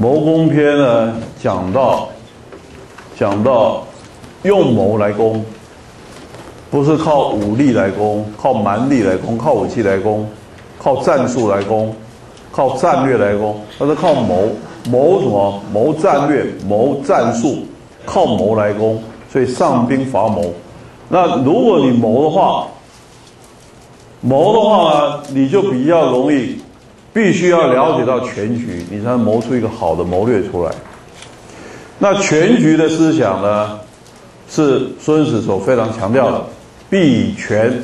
谋攻篇呢，讲到讲到用谋来攻，不是靠武力来攻，靠蛮力来攻，靠武器来攻，靠战术来攻，靠战略来攻，而是靠谋谋什么？谋战略，谋战术，靠谋来攻。所以上兵伐谋。那如果你谋的话，谋的话呢，你就比较容易，必须要了解到全局，你才能谋出一个好的谋略出来。那全局的思想呢，是孙子所非常强调的，必全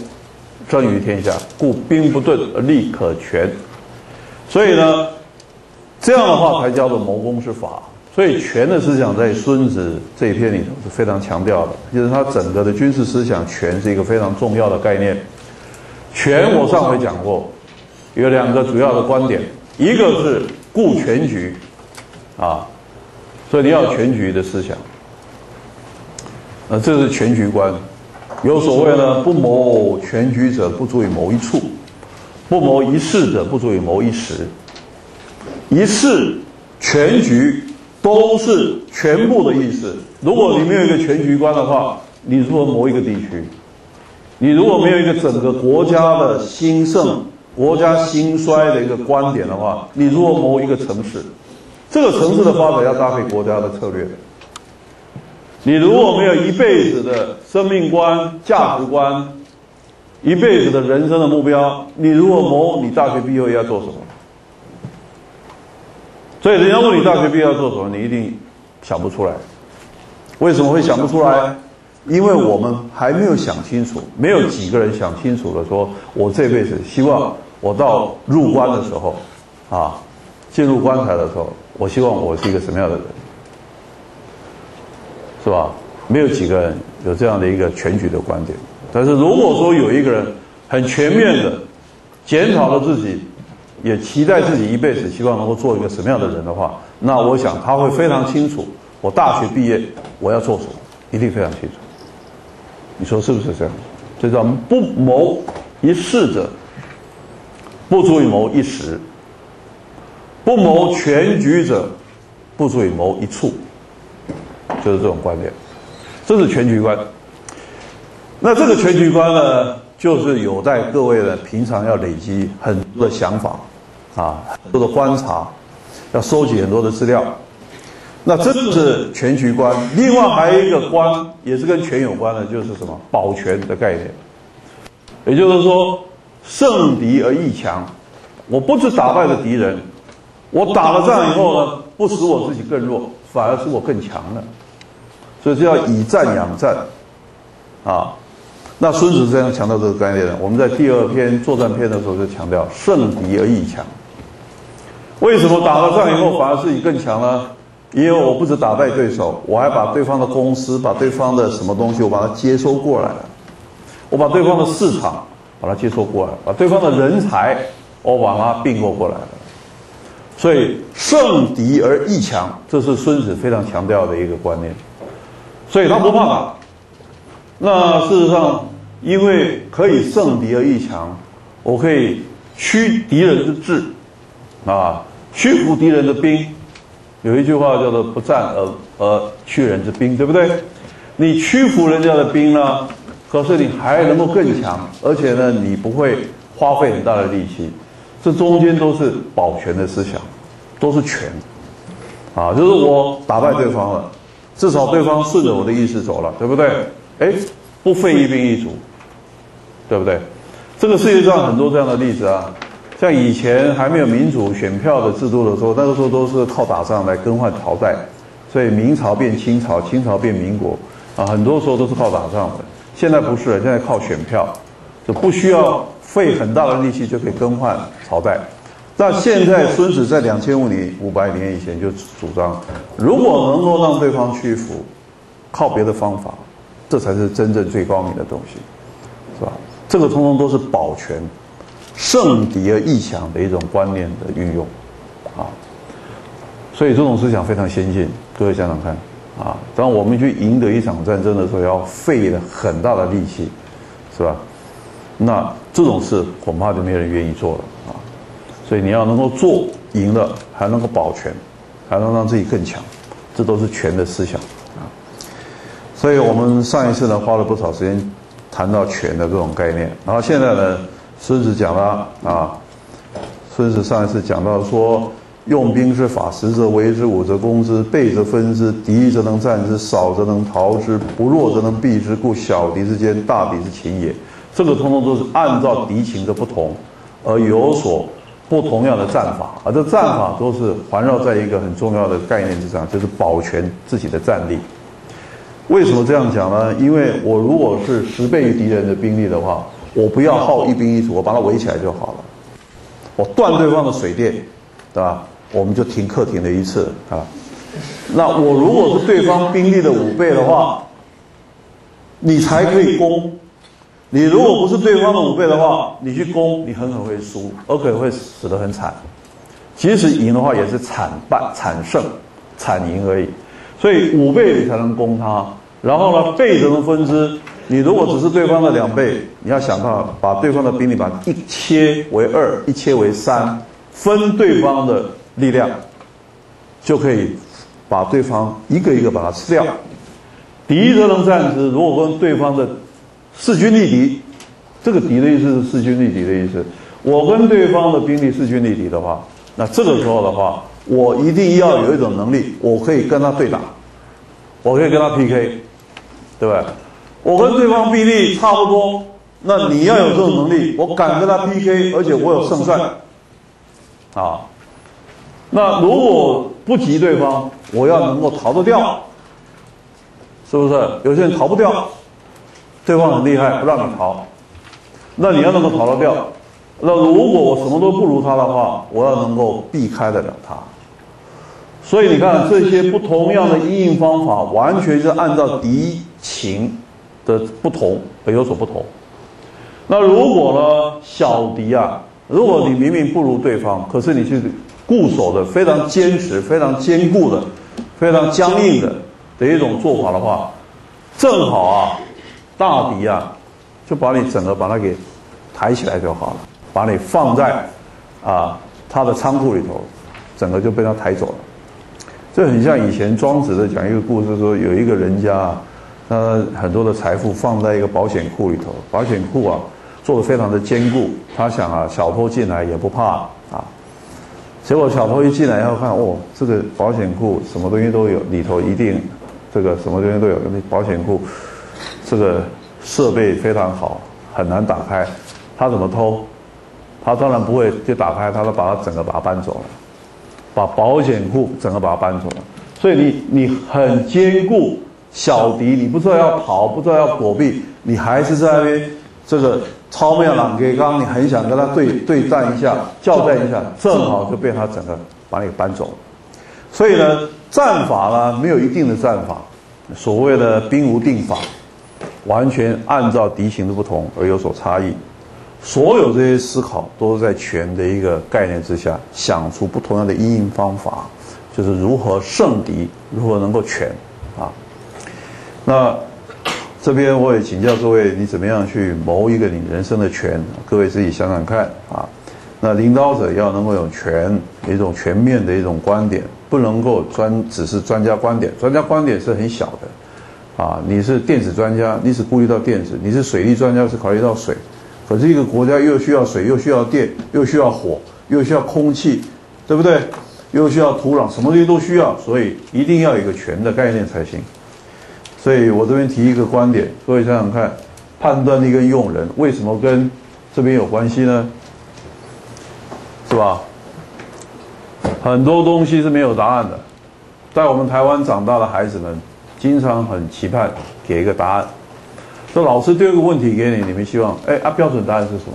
争于天下，故兵不盾而利可全。所以呢，这样的话才叫做谋攻之法。所以权的思想在孙子这一篇里头是非常强调的，就是他整个的军事思想，权是一个非常重要的概念。权我上回讲过，有两个主要的观点，一个是顾全局，啊，所以你要全局的思想，那这是全局观。有所谓呢，不谋全局者，不足以谋一处；不谋一事者，不足以谋一时。一事全局。都是全部的意思。如果你没有一个全局观的话，你如何谋一个地区？你如果没有一个整个国家的兴盛、国家兴衰的一个观点的话，你如果谋一个城市？这个城市的发展要搭配国家的策略。你如果没有一辈子的生命观、价值观，一辈子的人生的目标，你如果谋你大学毕业要做什么？所以人家问你大学毕业要做什么，你一定想不出来。为什么会想不出来？因为我们还没有想清楚，没有几个人想清楚了。说我这辈子希望我到入关的时候，啊，进入棺材的时候，我希望我是一个什么样的人，是吧？没有几个人有这样的一个全局的观点。但是如果说有一个人很全面的检讨了自己。也期待自己一辈子，希望能够做一个什么样的人的话，那我想他会非常清楚，我大学毕业我要做什么，一定非常清楚。你说是不是这样？这叫不谋一事者，不足以谋一时；不谋全局者，不足以谋一处。就是这种观点，这是全局观。那这个全局观呢，就是有待各位呢平常要累积很多的想法。啊，很多的观察，要收集很多的资料，那这是全局观。另外还有一个观，也是跟权有关的，就是什么保全的概念。也就是说，胜敌而易强。我不是打败了敌人，我打了仗以后呢，不使我自己更弱，反而使我更强了。所以这叫以战养战，啊。那孙子这样强调这个概念呢。我们在第二篇作战篇的时候就强调胜敌而易强。为什么打了仗以后反而自己更强呢？因为我不止打败对手，我还把对方的公司、把对方的什么东西，我把它接收过来了。我把对方的市场把它接收过来，把对方的人才我把它并购过来了。所以胜敌而易强，这是孙子非常强调的一个观念。所以他不怕打。那事实上，因为可以胜敌而易强，我可以屈敌人之志。啊，屈服敌人的兵，有一句话叫做“不战而而屈人之兵”，对不对？你屈服人家的兵呢，可是你还能够更强，而且呢，你不会花费很大的力气，这中间都是保全的思想，都是权。啊，就是我打败对方了，至少对方顺着我的意思走了，对不对？哎，不费一兵一卒，对不对？这个世界上很多这样的例子啊。像以前还没有民主选票的制度的时候，那个时候都是靠打仗来更换朝代，所以明朝变清朝，清朝变民国，啊，很多时候都是靠打仗的。现在不是了，现在靠选票，就不需要费很大的力气就可以更换朝代。那现在孙子在两千五年、五百年以前就主张，如果能够让对方屈服，靠别的方法，这才是真正最高明的东西，是吧？这个通通都是保全。胜敌而易强的一种观念的运用，啊，所以这种思想非常先进。各位想想看，啊，当我们去赢得一场战争的时候，要费了很大的力气，是吧？那这种事恐怕就没人愿意做了啊。所以你要能够做赢了，还能够保全，还能让自己更强，这都是权的思想啊。所以我们上一次呢花了不少时间谈到权的这种概念，然后现在呢，孙子讲了啊，孙子上一次讲到说。用兵之法，十则围之，五则攻之，倍则分之，敌则能战之，少则能逃之，不弱则能避之。故小敌之间，大敌之情也。这个通通都是按照敌情的不同而有所不同样的战法，而这战法都是环绕在一个很重要的概念之上，就是保全自己的战力。为什么这样讲呢？因为我如果是十倍于敌人的兵力的话，我不要耗一兵一卒，我把它围起来就好了。我断对方的水电，对吧？我们就停课停了一次啊，那我如果是对方兵力的五倍的话，你才可以攻。你如果不是对方的五倍的话，你去攻，你很可能会输，而且会死得很惨。即使赢的话，也是惨败、惨胜、惨赢而已。所以五倍你才能攻他，然后呢，倍则能分之。你如果只是对方的两倍，你要想到把对方的兵力把一切为二，一切为三，分对方的。力量就可以把对方一个一个把它吃掉。敌则能战之。如果跟对方的势均力敌，这个敌的意思是势均力敌的意思。我跟对方的兵力势均力敌的话，那这个时候的话，我一定要有一种能力，我可以跟他对打，我可以跟他 PK，对不对？我跟对方兵力差不多，那你要有这种能力，我敢跟他 PK，而且我有胜算，啊。那如果不急对方，我要能够逃得掉，是不是？有些人逃不掉，对方很厉害，不让你逃，那你要能够逃得掉。那如果我什么都不如他的话，我要能够避开得了他。所以你看，这些不同样的应应方法，完全是按照敌情的不同而有所不同。那如果呢，小敌啊，如果你明明不如对方，可是你去。固守的非常坚持、非常坚固的、非常僵硬的的一种做法的话，正好啊，大敌啊，就把你整个把它给抬起来就好了，把你放在啊他的仓库里头，整个就被他抬走了。这很像以前庄子的讲一个故事，说有一个人家，他很多的财富放在一个保险库里头，保险库啊做的非常的坚固，他想啊小偷进来也不怕啊。结果小偷一进来以后看，哦，这个保险库什么东西都有，里头一定这个什么东西都有。那保险库这个设备非常好，很难打开。他怎么偷？他当然不会就打开，他都把它整个把它搬走了，把保险库整个把它搬走了。所以你你很坚固，小迪你不知道要跑，不知道要躲避，你还是在那边这个。超妙朗给刚，你很想跟他对对战一下，交战一下，正好就被他整个把你搬走。所以呢，战法呢没有一定的战法，所谓的兵无定法，完全按照敌情的不同而有所差异。所有这些思考都是在权的一个概念之下，想出不同样的应应方法，就是如何胜敌，如何能够全啊。那。这边我也请教各位，你怎么样去谋一个你人生的权？各位自己想想看啊。那领导者要能够有全一种全面的一种观点，不能够专只是专家观点。专家观点是很小的，啊，你是电子专家，你只顾虑到电子；你是水利专家，是考虑到水。可是一个国家又需要水，又需要电，又需要火，又需要空气，对不对？又需要土壤，什么东西都需要，所以一定要有一个全的概念才行。所以我这边提一个观点，各位想想看，判断力跟用人为什么跟这边有关系呢？是吧？很多东西是没有答案的，在我们台湾长大的孩子们，经常很期盼给一个答案。说老师丢一个问题给你，你们希望，哎啊，标准答案是什么？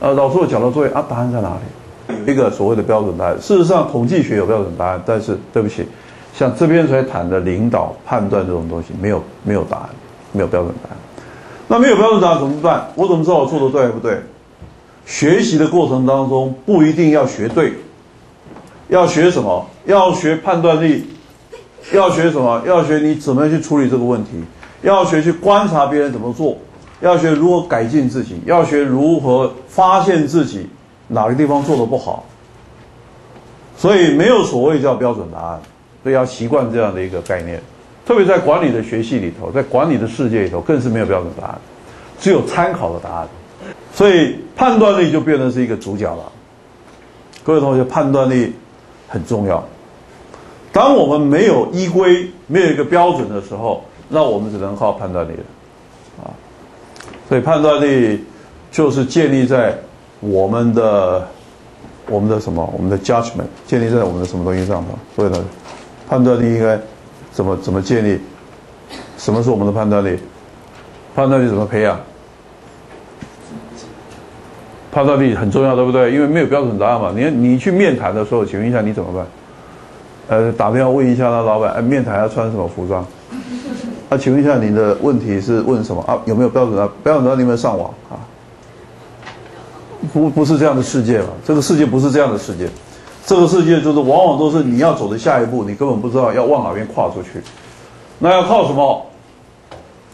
呃，老师我讲了作业啊，答案在哪里？有一个所谓的标准答案。事实上，统计学有标准答案，但是对不起。像这边才谈的领导判断这种东西，没有没有答案，没有标准答案。那没有标准答案怎么办？我怎么知道我做的对不对？学习的过程当中不一定要学对，要学什么？要学判断力，要学什么？要学你怎么样去处理这个问题？要学去观察别人怎么做？要学如何改进自己？要学如何发现自己哪个地方做的不好？所以没有所谓叫标准答案，所以要习惯这样的一个概念。特别在管理的学系里头，在管理的世界里头，更是没有标准答案，只有参考的答案。所以判断力就变成是一个主角了。各位同学，判断力很重要。当我们没有依规、没有一个标准的时候，那我们只能靠判断力了。啊，所以判断力就是建立在我们的、我们的什么？我们的 judgment 建立在我们的什么东西上头？各位同学，判断力应该怎么怎么建立？什么是我们的判断力？判断力怎么培养？判断力很重要，对不对？因为没有标准答案嘛。你你去面谈的时候，请问一下你怎么办？呃，打电话问一下那老板，哎，面谈要穿什么服装？那请问一下，你的问题是问什么啊？有没有标准答案标准答案？你有没有上网啊？不，不是这样的世界嘛。这个世界不是这样的世界。这个世界就是往往都是你要走的下一步，你根本不知道要往哪边跨出去。那要靠什么？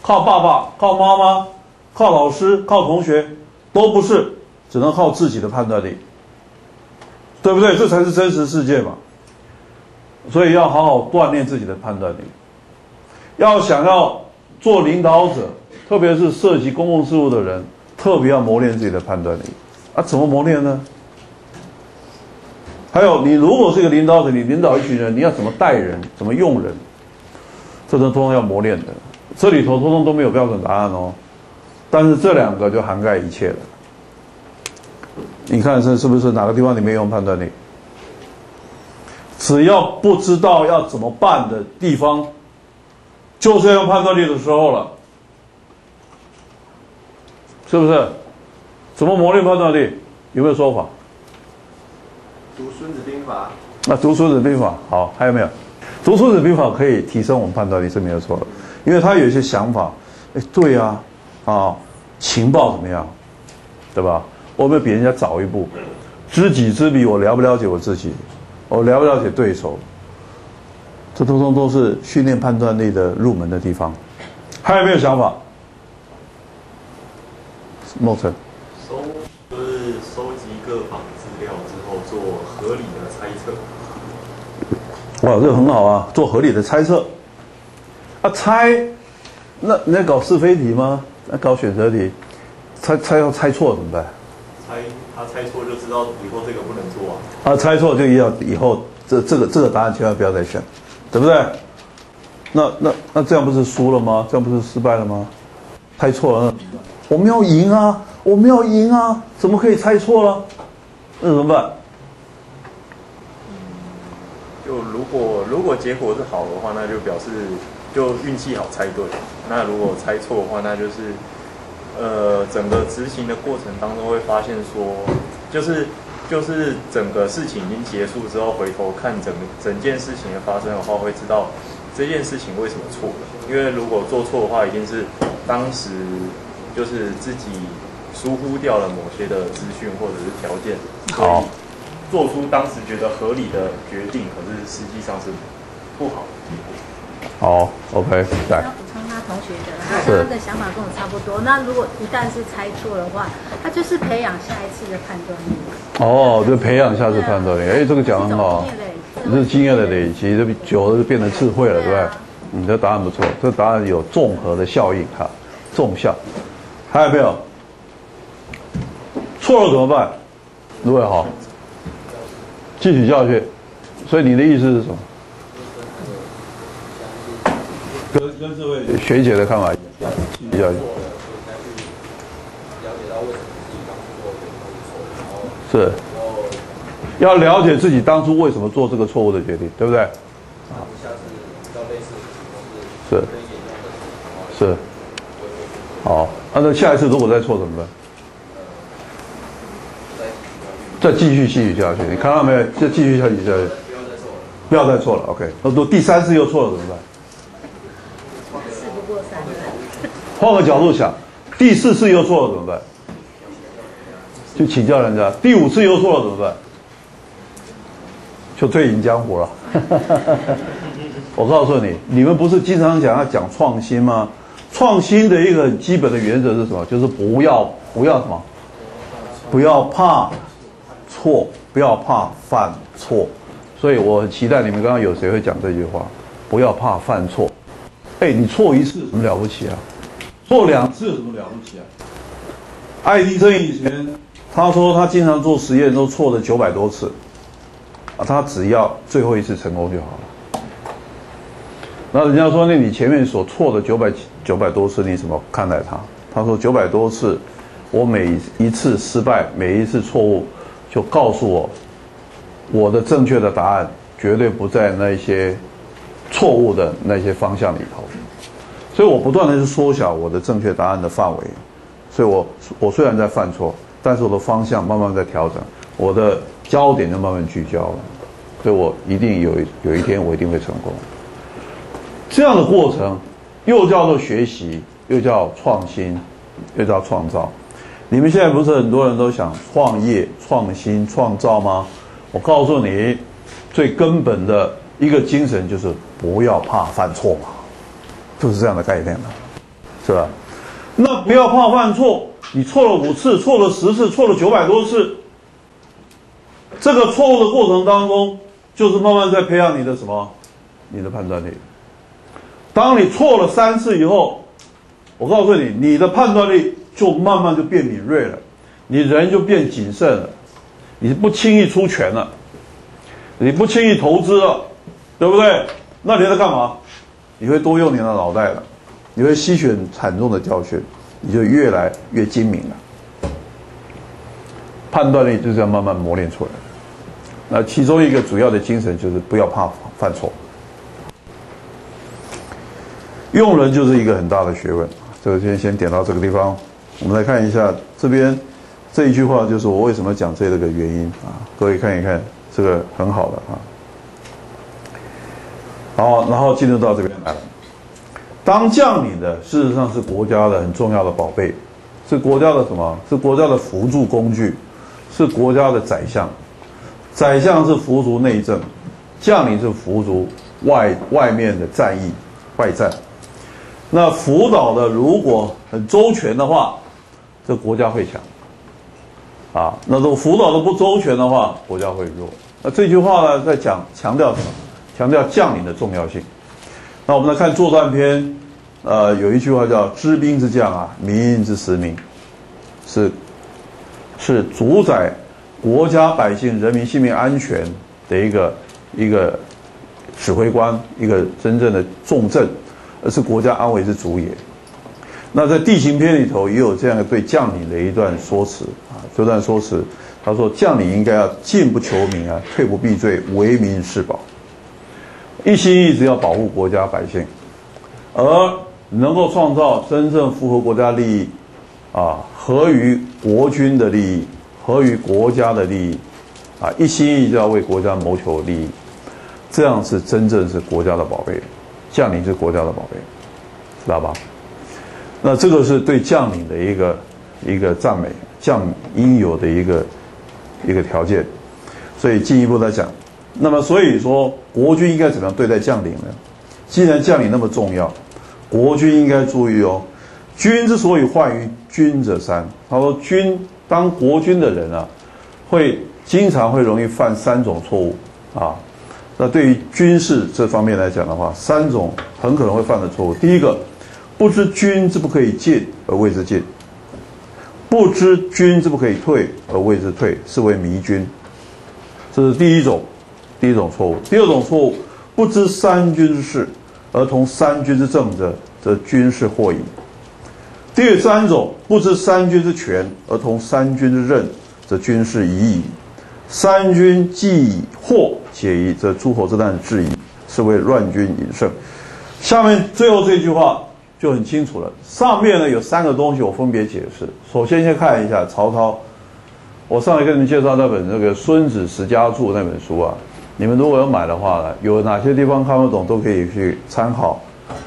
靠爸爸，靠妈妈，靠老师，靠同学，都不是。只能靠自己的判断力，对不对？这才是真实世界嘛。所以要好好锻炼自己的判断力。要想要做领导者，特别是涉及公共事务的人，特别要磨练自己的判断力。啊，怎么磨练呢？还有，你如果是一个领导者，你领导一群人，你要怎么带人，怎么用人，这都通通要磨练的。这里头通通都没有标准答案哦，但是这两个就涵盖一切了。你看是是不是哪个地方你没用判断力？只要不知道要怎么办的地方，就是要用判断力的时候了，是不是？怎么磨练判断力？有没有说法？读《孙子兵法》。那读《孙子兵法》好，还有没有？读《孙子兵法》可以提升我们判断力是没有错的，因为他有一些想法。哎，对啊，啊，情报怎么样？对吧？我们比人家早一步，知己知彼，我了不了解我自己，我了不了解对手，这通通都是训练判断力的入门的地方。还有没有想法？莫尘。收就是收集各方资料之后，做合理的猜测。哇，这个很好啊，做合理的猜测。啊，猜，那你在搞是非题吗？那搞选择题，猜猜要猜错怎么办？猜他猜错就知道以后这个不能做啊！啊，猜错就要以后这这个这个答案千万不要再选，对不对？那那那这样不是输了吗？这样不是失败了吗？猜错了，我们要赢啊！我们要赢啊！怎么可以猜错了？那怎么办？就如果如果结果是好的话，那就表示就运气好猜对；那如果猜错的话，那就是。呃，整个执行的过程当中会发现说，就是就是整个事情已经结束之后，回头看整整件事情的发生的话，会知道这件事情为什么错了。因为如果做错的话，一定是当时就是自己疏忽掉了某些的资讯或者是条件，好，做出当时觉得合理的决定，可是实际上是不好。好，OK，来。同学的，他的想法跟我差不多。那如果一旦是猜错的话，他就是培养下一次的判断力。哦，就培养下次判断力。哎，这个讲很好，这是经验的累积，这久了就变成智慧了，对不对？你的答案不错，这答案有综合的效应哈，纵效。还有没有？错了怎么办？如果好，继续教训。所以你的意思是什么？跟跟这位学姐的看法比较，是，要了解自己当初为什么做这个错误的决定，对不对？是，是，好，那下一次如果再错怎么办？再继续继续下去，你看到没有？再继续下去下去，不要再错了，OK。那如果第三次又错了怎么办？换个角度想，第四次又错了怎么办？就请教人家。第五次又错了怎么办？就退隐江湖了。我告诉你，你们不是经常讲要讲创新吗？创新的一个基本的原则是什么？就是不要不要什么？不要怕错，不要怕犯错，所以我期待你们刚刚有谁会讲这句话，不要怕犯错。哎，你错一次有什么了不起啊？错两次有什么了不起啊？爱迪生以前他说他经常做实验都错了九百多次，啊，他只要最后一次成功就好了。那人家说，那你前面所错的九百九百多次，你怎么看待他？他说九百多次，我每一次失败，每一次错误，就告诉我，我的正确的答案绝对不在那些错误的那些方向里头。所以我不断的去缩小我的正确答案的范围。所以我我虽然在犯错，但是我的方向慢慢在调整，我的焦点就慢慢聚焦了。所以我一定有有一天我一定会成功。这样的过程，又叫做学习，又叫创新，又叫创造。你们现在不是很多人都想创业、创新、创造吗？我告诉你，最根本的一个精神就是不要怕犯错嘛，就是这样的概念嘛，是吧？那不要怕犯错，你错了五次，错了十次，错了九百多次，这个错误的过程当中，就是慢慢在培养你的什么？你的判断力。当你错了三次以后，我告诉你，你的判断力就慢慢就变敏锐了，你人就变谨慎了，你不轻易出拳了，你不轻易投资了，对不对？那你在干嘛？你会多用你的脑袋了。你会吸取惨重的教训，你就越来越精明了。判断力就是要慢慢磨练出来。那其中一个主要的精神就是不要怕犯错。用人就是一个很大的学问。这个先先点到这个地方，我们来看一下这边这一句话，就是我为什么讲这个原因啊？各位看一看，这个很好的啊。好，然后进入到这边来了。当将领的，事实上是国家的很重要的宝贝，是国家的什么？是国家的辅助工具，是国家的宰相。宰相是辅助内政，将领是辅助外外面的战役、外战。那辅导的如果很周全的话，这国家会强。啊，那种辅导的不周全的话，国家会弱。那这句话呢，在讲强调什么？强调将领的重要性。那我们来看作战篇，呃，有一句话叫“知兵之将啊，民之使命”，是是主宰国家百姓人民性命安全的一个一个指挥官，一个真正的重镇，而是国家安危之主也。那在地形篇里头也有这样对将领的一段说辞啊，这段说辞他说：“将领应该要进不求名啊，退不避罪，为民是宝。”一心一直要保护国家百姓，而能够创造真正符合国家利益，啊，合于国军的利益，合于国家的利益，啊，一心一意要为国家谋求利益，这样是真正是国家的宝贝，将领是国家的宝贝，知道吧？那这个是对将领的一个一个赞美，将应有的一个一个条件，所以进一步来讲。那么，所以说，国军应该怎么样对待将领呢？既然将领那么重要，国军应该注意哦。君之所以患于君者三，他说，君当国君的人啊，会经常会容易犯三种错误啊。那对于军事这方面来讲的话，三种很可能会犯的错误。第一个，不知军之不可以进而谓之进；不知军之不可以退而谓之退，是为迷军。这是第一种。第一种错误，第二种错误，不知三军之事而同三军之政者，则军事惑矣。第三种，不知三军之权而同三军之任，则军事疑矣。三军既已惑且疑，则诸侯之难至矣，是为乱军引胜。下面最后这句话就很清楚了。上面呢有三个东西，我分别解释。首先先看一下曹操，我上来跟你们介绍那本那个《孙子十家注》那本书啊。你们如果要买的话呢，有哪些地方看不懂都可以去参考。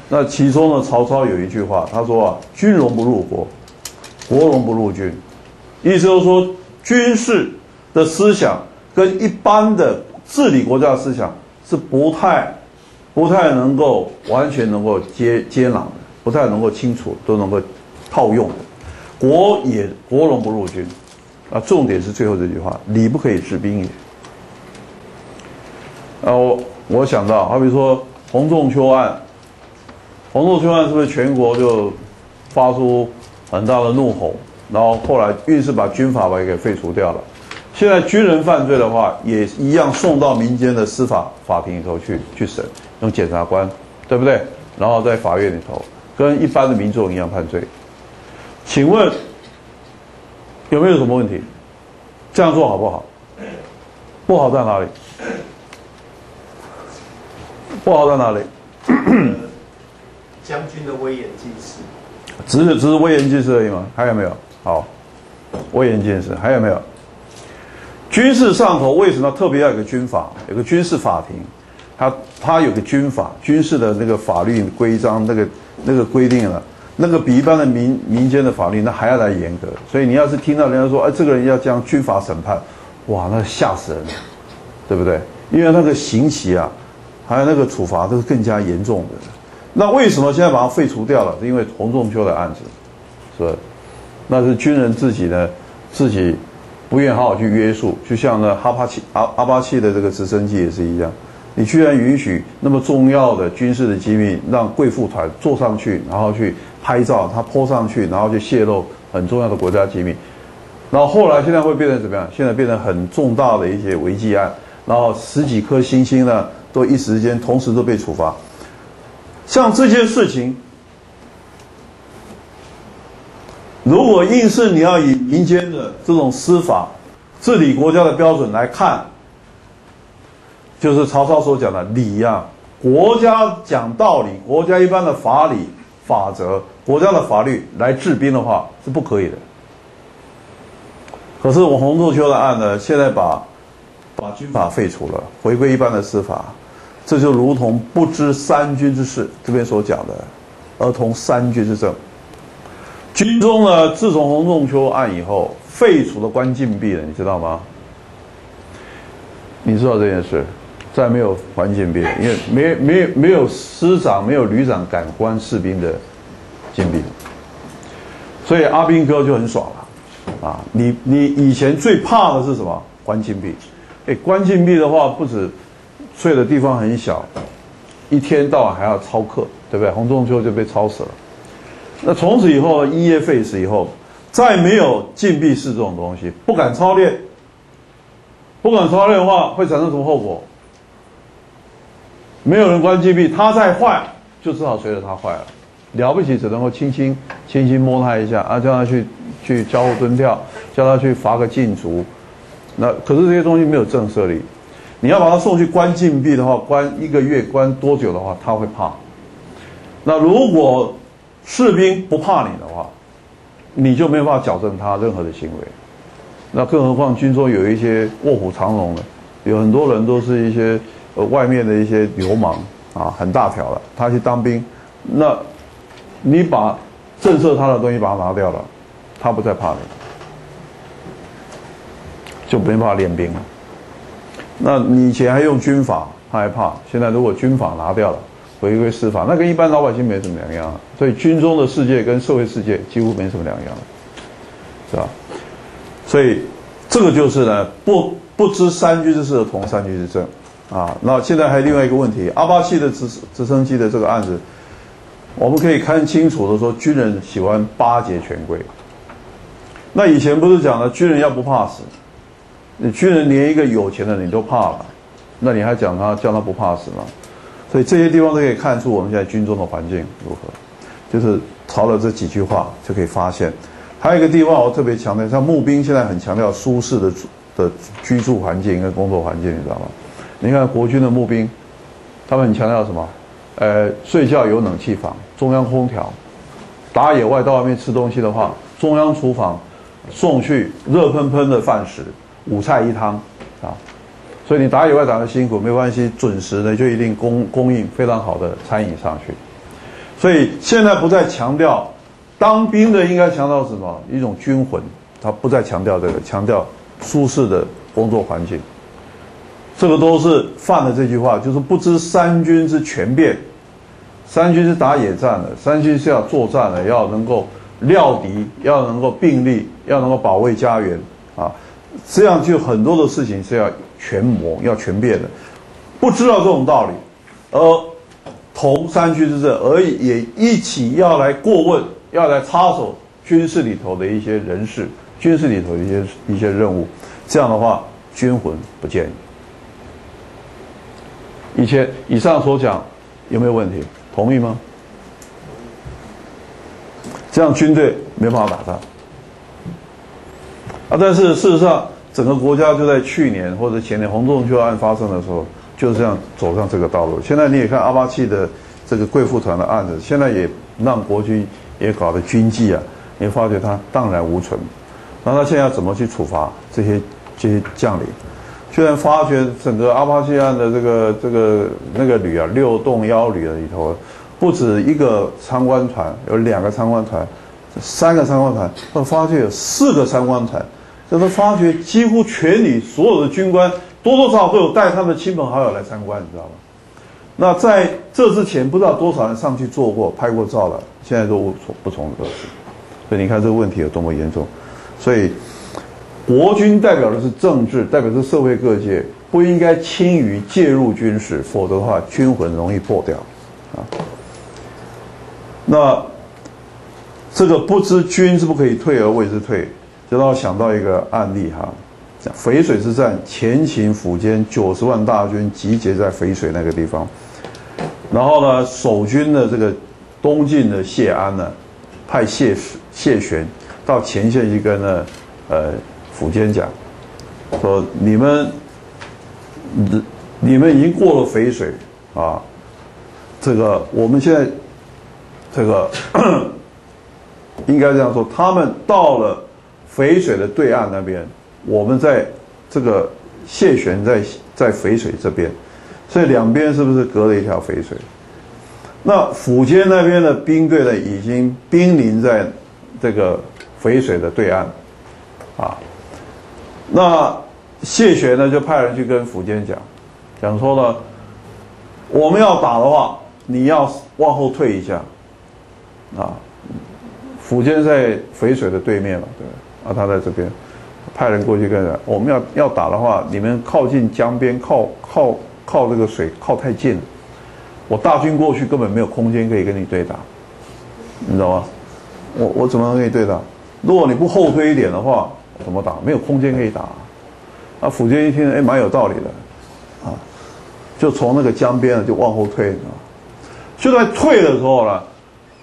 那其中呢，曹操有一句话，他说啊：“军容不入国，国容不入军。”意思就是说，军事的思想跟一般的治理国家的思想是不太、不太能够完全能够接接壤的，不太能够清楚都能够套用。国也国容不入军，啊，重点是最后这句话：“礼不可以治兵也。”啊，我我想到，好比说洪仲秋案，洪仲秋案是不是全国就发出很大的怒吼？然后后来硬是把军法法给废除掉了。现在军人犯罪的话，也一样送到民间的司法法庭里头去去审，用检察官，对不对？然后在法院里头跟一般的民众一样判罪。请问有没有什么问题？这样做好不好？不好在哪里？不好在哪里？将军的威严尽失，只是只是威严尽失而已吗？还有没有？好，威严尽失还有没有？军事上头为什么特别要有个军法？有个军事法庭，它它有个军法，军事的那个法律规章，那个那个规定了，那个比一般的民民间的法律那还要来严格。所以你要是听到人家说，哎，这个人要将军法审判，哇，那吓死人了，对不对？因为那个刑期啊，还有那个处罚都是更加严重的。那为什么现在把它废除掉了？是因为洪仲秋的案子，是吧？那是军人自己呢，自己。不愿好好去约束，就像呢哈巴奇阿阿巴契的这个直升机也是一样，你居然允许那么重要的军事的机密让贵妇团坐上去，然后去拍照，他泼上去，然后就泄露很重要的国家机密，然后后来现在会变成怎么样？现在变成很重大的一些违纪案，然后十几颗星星呢都一时间同时都被处罚，像这件事情。如果硬是你要以民间的这种司法治理国家的标准来看，就是曹操所讲的理呀，国家讲道理，国家一般的法理法则，国家的法律来治兵的话是不可以的。可是我洪仲秋的案呢，现在把把军法废除了，回归一般的司法，这就如同不知三军之事这边所讲的，儿童三军之政。军中呢，自从洪仲秋案以后，废除了关禁闭了，你知道吗？你知道这件事，再没有关禁闭，因为没没没有师长、没有旅长敢关士兵的禁闭，所以阿兵哥就很爽了啊！你你以前最怕的是什么？关禁闭。哎，关禁闭的话，不止睡的地方很小，一天到晚还要操课，对不对？洪仲秋就被操死了。那从此以后，一夜废死以后，再没有禁闭室这种东西，不敢操练。不敢操练的话，会产生什么后果？没有人关禁闭，他再坏，就只好随着他坏了。了不起，只能够轻轻轻轻摸他一下，啊，叫他去去交互蹲跳，叫他去罚个禁足。那可是这些东西没有震慑力。你要把他送去关禁闭的话，关一个月，关多久的话，他会怕。那如果士兵不怕你的话，你就没有办法矫正他任何的行为。那更何况军中有一些卧虎藏龙的，有很多人都是一些外面的一些流氓啊，很大条的。他去当兵，那你把震慑他的东西把它拿掉了，他不再怕你，就没法练兵了。那你以前还用军法，他还怕。现在如果军法拿掉了。回归司法，那跟一般老百姓没什么两样，所以军中的世界跟社会世界几乎没什么两样，是吧？所以这个就是呢，不不知三军之事的，同三军之政啊。那现在还有另外一个问题，阿巴契的直直升机的这个案子，我们可以看清楚的说，军人喜欢巴结权贵。那以前不是讲了，军人要不怕死，你军人连一个有钱的你都怕了，那你还讲他叫他不怕死吗？所以这些地方都可以看出我们现在军中的环境如何，就是朝了这几句话就可以发现。还有一个地方我特别强调，像募兵现在很强调舒适的的居住环境跟工作环境，你知道吗？你看国军的募兵，他们很强调什么？呃，睡觉有冷气房，中央空调；打野外到外面吃东西的话，中央厨房送去热喷喷的饭食，五菜一汤啊。所以你打野外打的辛苦没关系，准时呢就一定供供应非常好的餐饮上去。所以现在不再强调当兵的应该强调什么一种军魂，他不再强调这个，强调舒适的工作环境。这个都是犯了这句话，就是不知三军之权变。三军是打野战的，三军是要作战的，要能够料敌，要能够并力，要能够保卫家园啊。这样就很多的事情是要。全模要全变的，不知道这种道理，而同三军之政，而也一起要来过问，要来插手军事里头的一些人事，军事里头的一些一些任务，这样的话，军魂不见。以前以上所讲有没有问题？同意吗？这样军队没办法打仗啊！但是事实上，整个国家就在去年或者前年洪仲秋案发生的时候，就是这样走上这个道路。现在你也看阿巴契的这个贵妇团的案子，现在也让国军也搞得军纪啊，你发觉他荡然无存。那他现在要怎么去处罚这些这些将领？居然发觉整个阿帕契案的这个这个那个旅啊，六洞幺旅的里头。不止一个参观团，有两个参观团，三个参观团，他发觉有四个参观团，就是发觉几乎全旅所有的军官多多少少都有带他们亲朋好友来参观，你知道吗？那在这之前，不知道多少人上去做过、拍过照了，现在都无从不从而知。所以你看这个问题有多么严重。所以国军代表的是政治，代表是社会各界，不应该轻于介入军事，否则的话，军魂容易破掉，啊。那这个不知军是不可以退而谓之退，就让我想到一个案例哈，淝水之战，前秦苻坚九十万大军集结在淝水那个地方，然后呢，守军的这个东晋的谢安呢，派谢谢玄到前线去跟呢，呃，苻坚讲，说你们，你你们已经过了淝水啊，这个我们现在。这个应该这样说，他们到了淝水的对岸那边，我们在这个谢玄在在淝水这边，所以两边是不是隔了一条淝水？那苻坚那边的兵队呢，已经兵临在这个淝水的对岸，啊，那谢玄呢就派人去跟苻坚讲，讲说呢，我们要打的话，你要往后退一下。啊，苻坚在淝水的对面嘛，对啊，他在这边，派人过去跟人，我们要要打的话，你们靠近江边，靠靠靠这个水靠太近了，我大军过去根本没有空间可以跟你对打，你知道吗？我我怎么能跟你对打？如果你不后退一点的话，怎么打？没有空间可以打。啊，苻坚一听，哎，蛮有道理的，啊，就从那个江边就往后退，就在退的时候呢。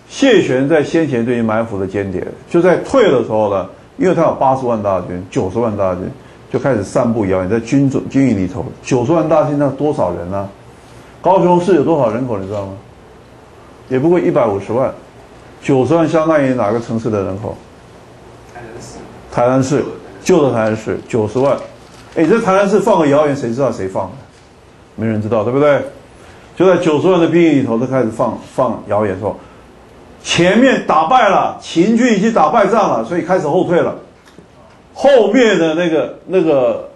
谢玄在先前对于埋伏的间谍，就在退的时候呢，因为他有八十万大军、九十万大军，就开始散布谣言，在军中军营里头，九十万大军那多少人呢？高雄市有多少人口你知道吗？也不过一百五十万，九十万相当于哪个城市的人口？台南市。旧的台南市，九十万。哎，这台南市放个谣言，谁知道谁放的？没人知道，对不对？就在九十万的兵营里头，都开始放放谣言说。前面打败了秦军，已经打败仗了，所以开始后退了。后面的那个那个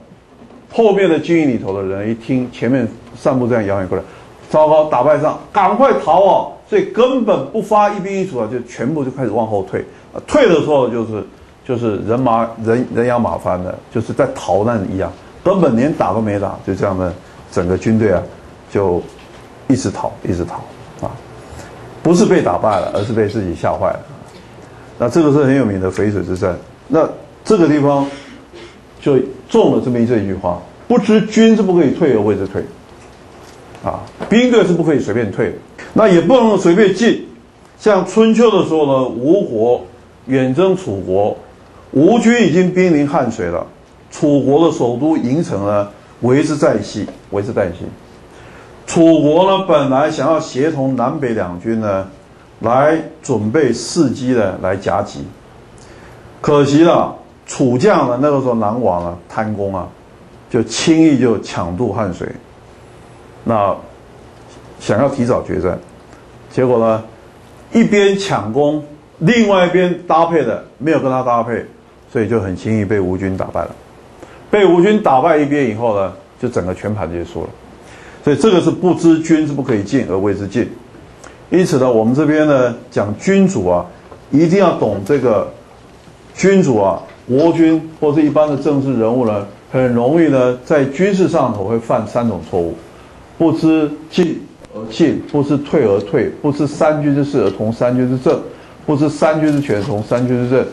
后面的军营里头的人一听前面散布这样谣言过来，糟糕，打败仗，赶快逃啊！所以根本不发一兵一卒啊，就全部就开始往后退。退的时候就是就是人马人人仰马翻的，就是在逃难一样，根本连打都没打，就这样的整个军队啊，就一直逃，一直逃啊。不是被打败了，而是被自己吓坏了。那这个是很有名的淝水之战。那这个地方就中了这么一这一句话：不知军是不可以退而为之退，啊，兵队是不可以随便退，那也不能随便进。像春秋的时候呢，吴国远征楚国，吴军已经兵临汉水了，楚国的首都营城呢为之在西，为之在西。楚国呢，本来想要协同南北两军呢，来准备伺机的来夹击，可惜了，楚将呢那个时候南王啊贪功啊，就轻易就抢渡汉水，那想要提早决战，结果呢，一边抢攻，另外一边搭配的没有跟他搭配，所以就很轻易被吴军打败了。被吴军打败一边以后呢，就整个全盘结束了。所以这个是不知君是不可以进而谓之进，因此呢，我们这边呢讲君主啊，一定要懂这个君主啊，国君或是一般的政治人物呢，很容易呢在军事上头会犯三种错误。不知进而进，不知退而退，不知三军之事而同三军之政，不知三军之权从三军之政，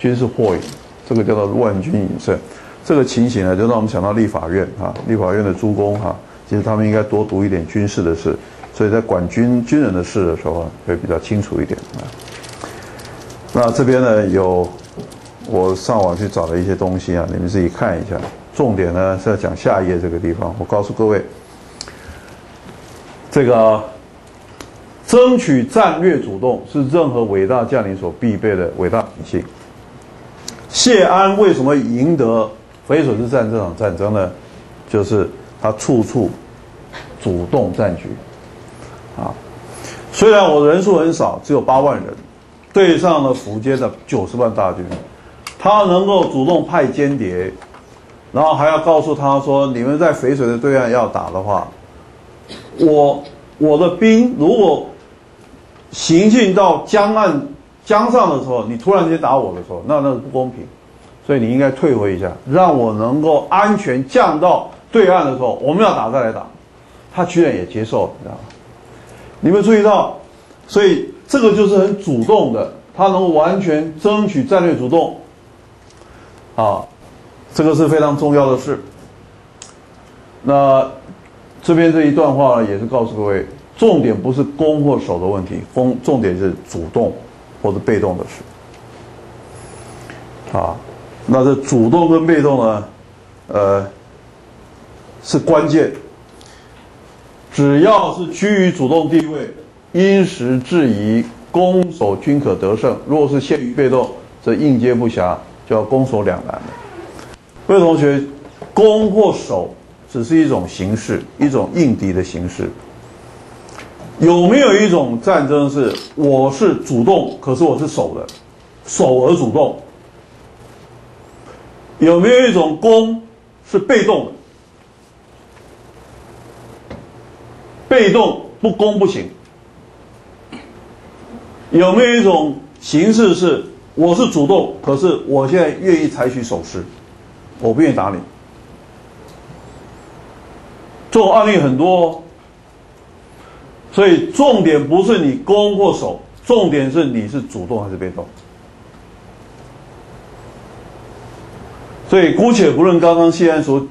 军事惑影，这个叫做万军引胜。这个情形呢，就让我们想到立法院啊，立法院的诸公哈，其实他们应该多读一点军事的事，所以在管军军人的事的时候啊，会比较清楚一点啊。那这边呢有我上网去找了一些东西啊，你们自己看一下。重点呢是要讲下一页这个地方。我告诉各位，这个争取战略主动是任何伟大将领所必备的伟大品性。谢安为什么赢得？淝水之战这场战争呢，就是他处处主动占据，啊，虽然我人数很少，只有八万人，对上了苻坚的九十万大军，他能够主动派间谍，然后还要告诉他说，你们在淝水的对岸要打的话，我我的兵如果行进到江岸江上的时候，你突然间打我的时候，那那是不公平。所以你应该退回一下，让我能够安全降到对岸的时候，我们要打再来打。他居然也接受，你知道吗？你们注意到，所以这个就是很主动的，他能够完全争取战略主动。啊，这个是非常重要的事。那这边这一段话呢也是告诉各位，重点不是攻或守的问题，攻重点是主动或者被动的事。啊。那这主动跟被动呢，呃，是关键。只要是居于主动地位，因时制宜，攻守均可得胜。若是陷于被动，则应接不暇，就要攻守两难。各位同学，攻或守只是一种形式，一种应敌的形式。有没有一种战争是我是主动，可是我是守的，守而主动？有没有一种攻是被动的？被动不攻不行。有没有一种形式是我是主动，可是我现在愿意采取守势，我不愿意打你。这种案例很多，所以重点不是你攻或守，重点是你是主动还是被动。所以姑且不论刚刚谢安所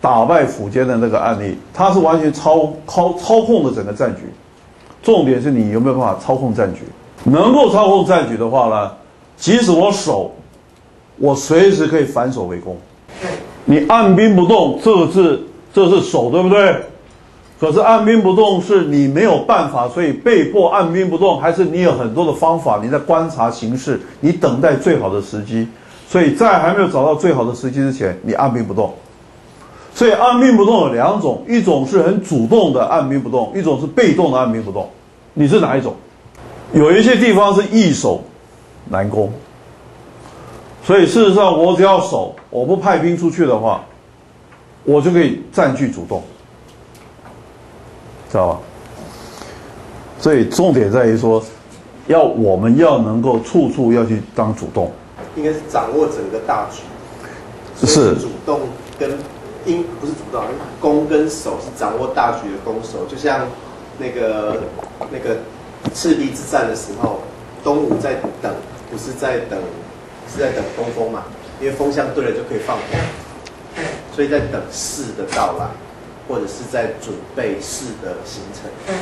打败苻坚的那个案例，他是完全操操操控的整个战局。重点是你有没有办法操控战局？能够操控战局的话呢，即使我守，我随时可以反守为攻。你按兵不动，这是这是守，对不对？可是按兵不动是你没有办法，所以被迫按兵不动，还是你有很多的方法？你在观察形势，你等待最好的时机。所以在还没有找到最好的时机之前，你按兵不动。所以按兵不动有两种，一种是很主动的按兵不动，一种是被动的按兵不动。你是哪一种？有一些地方是易守难攻。所以事实上，我只要守，我不派兵出去的话，我就可以占据主动，知道吧？所以重点在于说，要我们要能够处处要去当主动。应该是掌握整个大局，是主动跟应不是主动，攻跟守是掌握大局的攻守。就像那个那个赤壁之战的时候，东吴在等，不是在等，是在等东风嘛？因为风向对了就可以放火，所以在等势的到来，或者是在准备式的行程。嗯。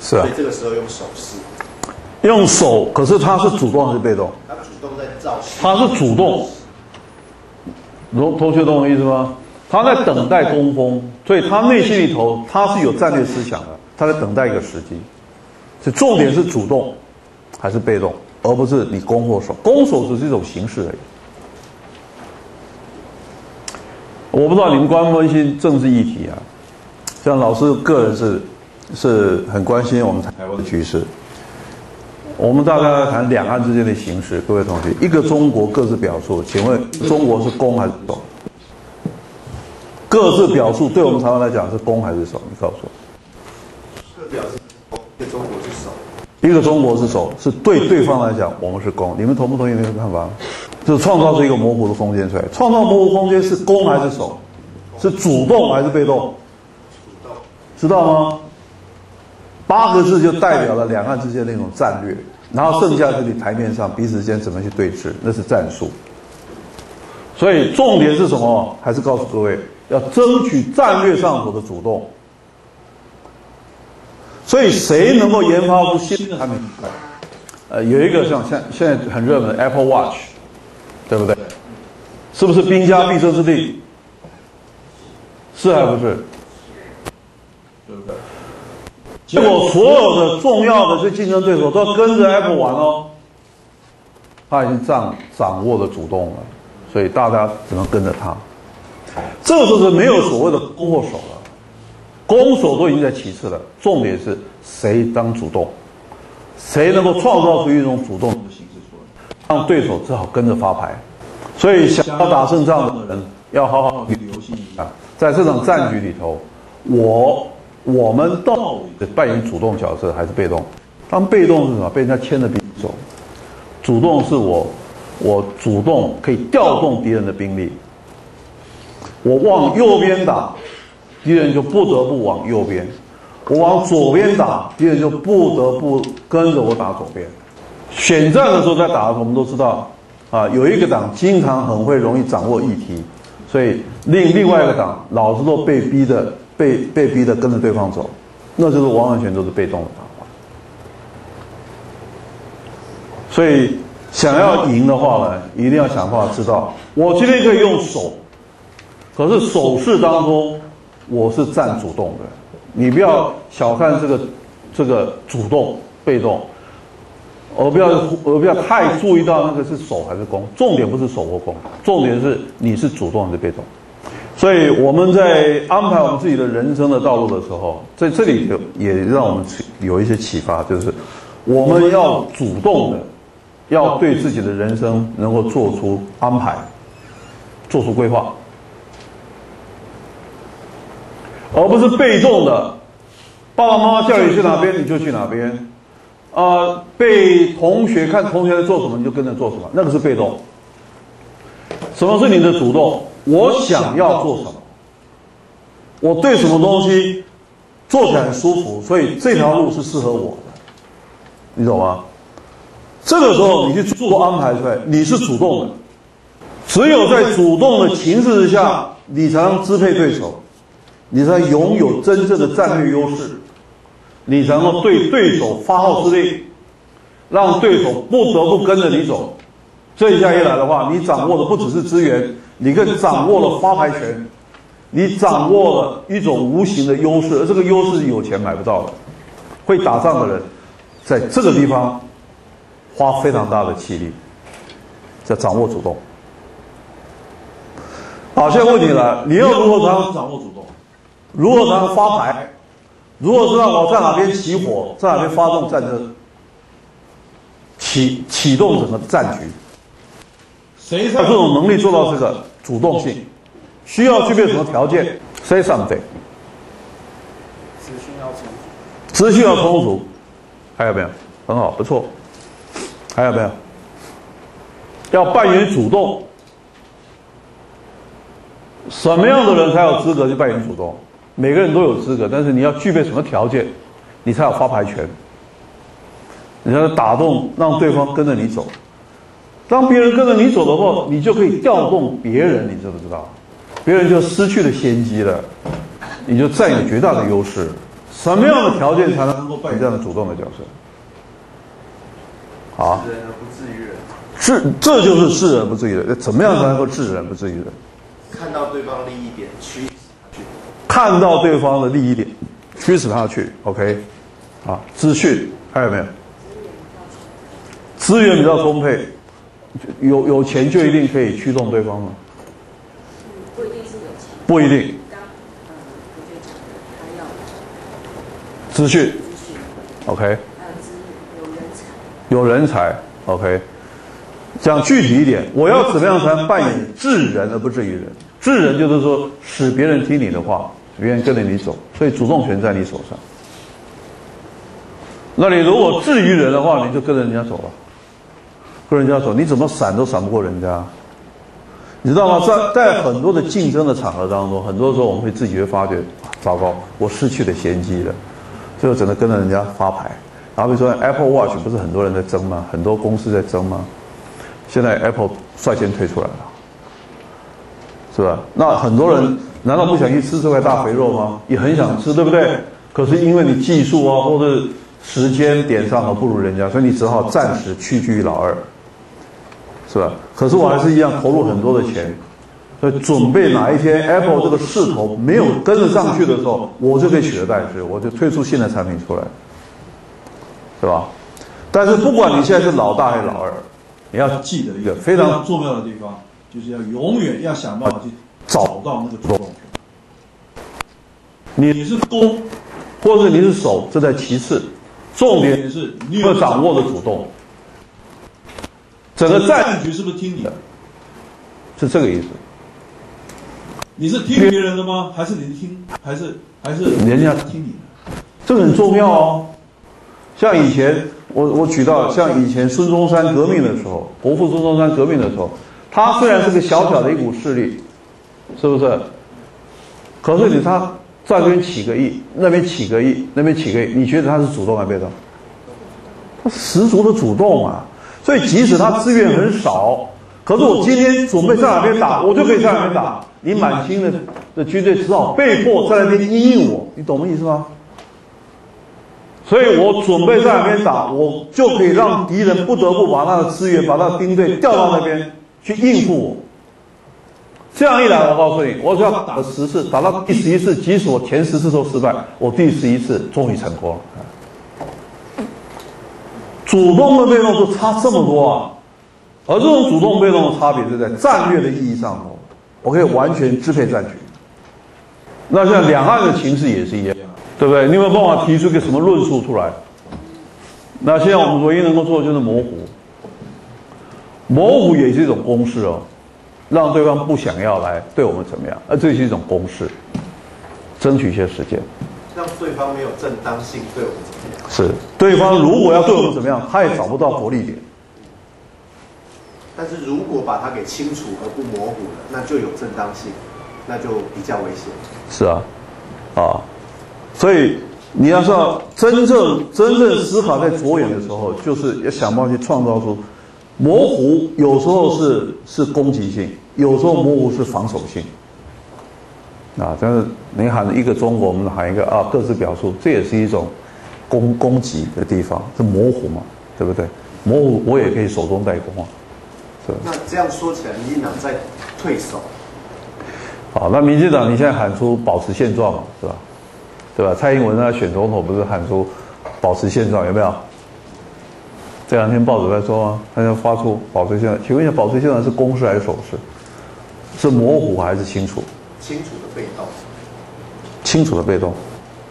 是啊，所以这个时候用手势。用手，可是他是主动还是被动？他主动在造势。他是主动。同同学懂我意思吗？他在等待攻锋，所以他内心里头他是有战略思想的，他在等待一个时机。所以重点是主动还是被动，而不是你攻或守。攻守只是一种形式而已。我不知道你们关不关心政治议题啊？像老师个人是是很关心我们台湾的局势。我们大概来谈两岸之间的形势，各位同学，一个中国各自表述，请问中国是攻还是守？各自表述对我们台湾来讲是攻还是守？你告诉我。各表示对中国是守。一个中国是守，是对对方来讲我们是攻，你们同不同意这个看法？就是创造出一个模糊的空间出来，创造模糊空间是攻还是守？是主动还是被动？知道吗？八个字就代表了两岸之间那种战略，然后剩下是你台面上彼此间怎么去对峙，那是战术。所以重点是什么？还是告诉各位，要争取战略上头的主动。所以谁能够研发出新的产品？呃，有一个像现现在很热门的 Apple Watch，对不对？是不是兵家必争之地？是还不是？对不对？结果所有的重要的这竞争对手都跟着 Apple 玩哦，他已经掌掌握了主动了，所以大家只能跟着他。这个时候是没有所谓的攻或守了，攻守都已经在其次了，重点是谁当主动，谁能够创造出一种主动的形式出来，让对手只好跟着发牌。所以想要打胜仗的人，要好好去留心一下，在这场战局里头，我。我们到底扮演主动角色还是被动？当被动是什么？被人家牵着鼻子走。主动是我，我主动可以调动敌人的兵力。我往右边打，敌人就不得不往右边；我往左边打，敌人就不得不跟着我打左边。选战的时候在打的时候，我们都知道，啊，有一个党经常很会容易掌握议题，所以另另外一个党老是都被逼的。被被逼的跟着对方走，那就是完完全都是被动的打法。所以想要赢的话呢，一定要想办法知道，我今天可以用手，可是手势当中我是占主动的。你不要小看这个这个主动被动，而不要而不要太注意到那个是守还是攻，重点不是手或攻，重点是你是主动还是被动。所以我们在安排我们自己的人生的道路的时候，在这里就也让我们有一些启发，就是我们要主动的，要对自己的人生能够做出安排，做出规划，而不是被动的，爸爸妈妈叫你去哪边你就去哪边，啊，被同学看同学在做什么你就跟着做什么，那个是被动。什么是你的主动？我想要做什么？我对什么东西做起来很舒服，所以这条路是适合我的，你懂吗？这个时候你去做安排出来，你是主动的。只有在主动的情势之下，你才能支配对手，你才拥有真正的战略优势，你才能对对手发号施令，让对手不得不跟着你走。这一下一来的话，你掌握的不只是资源。你更掌握了发牌权，你掌握了一种无形的优势，而这个优势是有钱买不到的。会打仗的人，在这个地方花非常大的气力，在掌握主动。好，现在问题了，你要如何才能掌握主动？如何才能发牌？如何知道我在哪边起火，在哪边发动战争，启启动整个战局？谁才有这种能力做到这个主动性？需要具备什么条件？Say something。资讯要充足。资讯要充足。还有没有？很好，不错。还有没有？要扮演主动。什么样的人才有资格去扮演主动？每个人都有资格，但是你要具备什么条件，你才有发牌权？你要打动，让对方跟着你走。当别人跟着你走的话，你就可以调动别人，你知不知道？别人就失去了先机了，你就占有绝大的优势。什么样的条件才能够扮演这样的主动的角色？好，人而不至于人。治，这就是治人不至于人。怎么样才能够治人不至于人？看到对方利益点，驱使他去。看到对方的利益点，驱使他去。OK，啊，资讯还有没有？资源比较充沛。有有钱就一定可以驱动对方吗？不一定是有钱。不一定。资讯。OK。还有资有人才。有人才。OK。讲具体一点，我要怎么样才能扮演治人而不至于人？治人就是说使别人听你的话，别人跟着你走，所以主动权在你手上。那你如果至于人的话，你就跟着人家走了。跟人家说，你怎么闪都闪不过人家，你知道吗？在在很多的竞争的场合当中，很多时候我们会自己会发觉，糟糕，我失去了先机了，最后只能跟着人家发牌。然后比如说 Apple Watch 不是很多人在争吗？很多公司在争吗？现在 Apple 率先推出来了，是吧？那很多人难道不想去吃这块大肥肉吗？也很想吃，对不对？可是因为你技术啊或者时间点上啊不如人家，所以你只好暂时屈居老二，是吧？可是我还是一样投入很多的钱，所以准备哪一天 Apple 这个势头没有跟得上去的时候，我就可以取而代之，我就推出新的产品出来，是吧？但是不管你现在是老大还是老二，你要记得一个非常重要的地方，就是要永远要想办法去找到那个主动权。你是攻，或者你是守，这在其次，重点是你有掌握的主动。整个战局是不是听你的？是这个意思。你是听别人的吗？还是你听？还是还是人家听你的？这个很重要哦。像以前，我我举到像以前孙中山革命的时候，国父孙中山革命的时候，他虽然是个小小的一股势力，是不是？可是你他这边起个义，那边起个义，那边起个义，你觉得他是主动还是被动？他十足的主动啊！所以即使他资源很少，可是我今天准备在哪边打，我就可以在哪边打。你满清的的军队只好被迫在那边应应我，你懂我意思吗？所以我准备在那边打，我就可以让敌人不得不把他的资源、把他的兵队调到那边去应付我。这样一来，我告诉你，我只要打了十次，打到第十一次，即使我前十次都失败，我第十一次终于成功了。主动跟被动就差这么多啊！而这种主动被动的差别是在战略的意义上头，我可以完全支配战局。那像两岸的情势也是一样，对不对？你有没有办法提出一个什么论述出来？那现在我们唯一能够做的就是模糊，模糊也是一种公式哦，让对方不想要来对我们怎么样，而这是一种公式，争取一些时间。让对方没有正当性对我们怎么样？是，对方如果要对我们怎么样，他也找不到着力点。但是如果把它给清楚而不模糊了，那就有正当性，那就比较危险。是啊，啊，所以你要知道真正真正思考在着眼的时候，就是要想办法去创造出模糊，有时候是是攻击性，有时候模糊是防守性。啊，但是你喊一个中国，我们喊一个啊，各自表述，这也是一种攻攻击的地方，是模糊嘛，对不对？模糊我也可以手中带攻啊，是吧？那这样说起来，民进党在退守，好，那民进党你现在喊出保持现状嘛，是吧？对吧？蔡英文他选总统不是喊出保持现状，有没有？这两天报纸在说吗？他要发出保持现状，请问一下，保持现状是公示还是手势？是模糊还是清楚？清楚的被动，清楚的被动。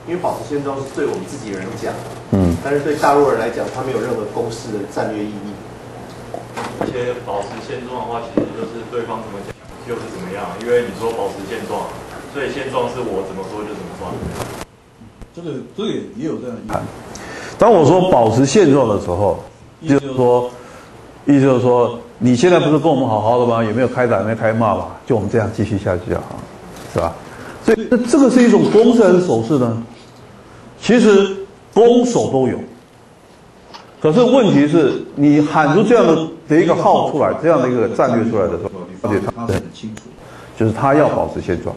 因为保持现状是对我们自己人讲，嗯，但是对大陆人来讲，它没有任何公式的战略意义。而且保持现状的话，其实就是对方怎么讲就是怎么样，因为你说保持现状，所以现状是我怎么说就怎么算。这个这个也有这样的意思。当我说保持现状的时候，意思就是说，意思就是说，你现在不是跟我们好好的吗？也没有开打，也没有开骂吧，就我们这样继续下去就好，是吧？所以，那这个是一种公式还是守势呢？其实攻守都有。可是问题是你喊出这样的的一个号出来，这样的一个战略出来的时候，而且他很清楚，就是他要保持现状。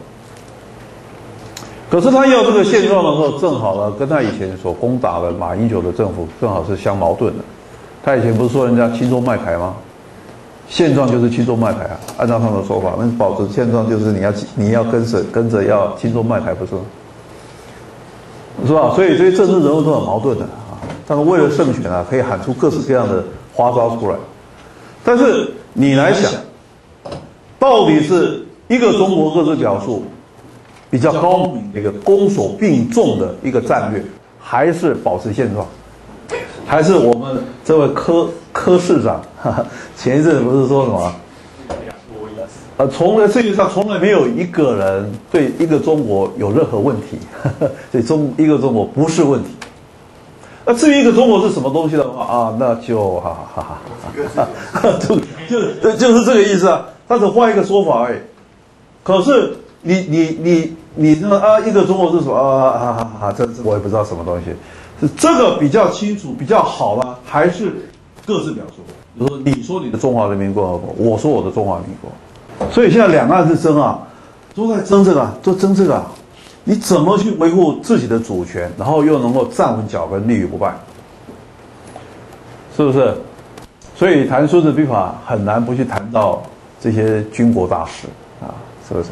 可是他要这个现状的时候，正好呢，跟他以前所攻打的马英九的政府正好是相矛盾的。他以前不是说人家亲中卖台吗？现状就是亲中卖台啊，按照他们的说法，那保持现状就是你要你要跟着跟着要亲中卖台，不是吗？是吧？所以这些政治人物都很矛盾的啊。他们为了胜选啊，可以喊出各式各样的花招出来。但是你来想，到底是一个中国各自表述比较高明的一个攻守并重的一个战略，还是保持现状？还是我们这位柯柯市长，哈哈，前一阵不是说什么？呃，从来世界上从来没有一个人对一个中国有任何问题，呵 呵对中一个中国不是问题。那至于一个中国是什么东西的话啊，那就哈哈哈哈哈，就就就就是这个意思啊。他只换一个说法而已。可是你你你你那个啊，一个中国是什么啊啊啊啊？这这我也不知道什么东西，是这个比较清楚比较好呢，还是各自表述？比如说你说你的中华人民共和国，我说我的中华民国，所以现在两岸是争啊，都在争这个，都争这个。你怎么去维护自己的主权，然后又能够站稳脚跟，立于不败？是不是？所以谈《孙子兵法》很难不去谈到这些军国大事啊，是不是？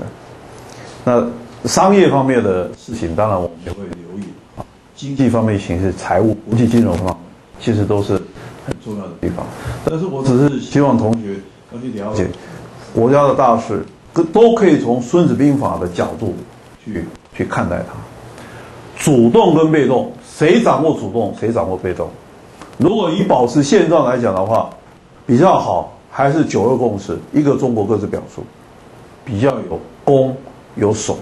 那商业方面的事情，当然我们也会留意啊。经济方面形势、财务、国际金融方面，其实都是很重要的地方。但是我只是希望同学要去了解国家的大事，都都可以从《孙子兵法》的角度去去看待它。主动跟被动，谁掌握主动，谁掌握被动？如果以保持现状来讲的话，比较好还是九二共识，一个中国各自表述，比较有攻有守。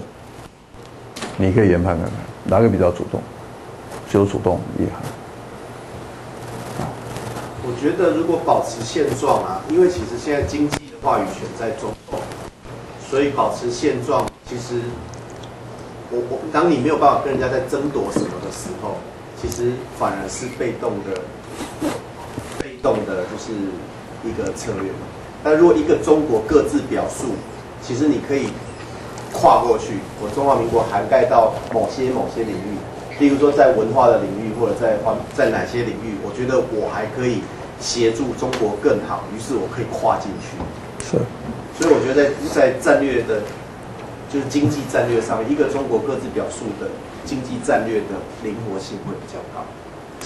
你可以研判看看哪个比较主动，只有主动厉害。我觉得如果保持现状啊，因为其实现在经济话语权在中共，所以保持现状，其实我我当你没有办法跟人家在争夺什么的时候，其实反而是被动的，被动的就是一个策略。但如果一个中国各自表述，其实你可以跨过去，我中华民国涵盖到某些某些领域，例如说在文化的领域或者在方在哪些领域，我觉得我还可以协助中国更好，于是我可以跨进去。是，所以我觉得在在战略的，就是经济战略上面，一个中国各自表述的经济战略的灵活性会比较高。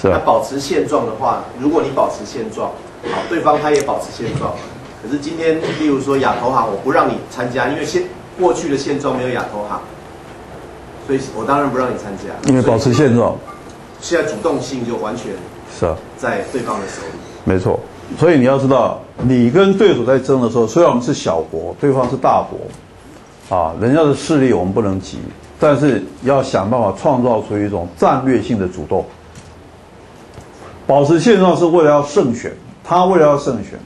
是啊，那保持现状的话，如果你保持现状，好，对方他也保持现状，可是今天，例如说亚投行，我不让你参加，因为现过去的现状没有亚投行，所以我当然不让你参加。因为保持现状，现在主动性就完全是啊，在对方的手里。没错。所以你要知道，你跟对手在争的时候，虽然我们是小国，对方是大国，啊，人家的势力我们不能及，但是要想办法创造出一种战略性的主动。保持现状是为了要胜选，他为了要胜选，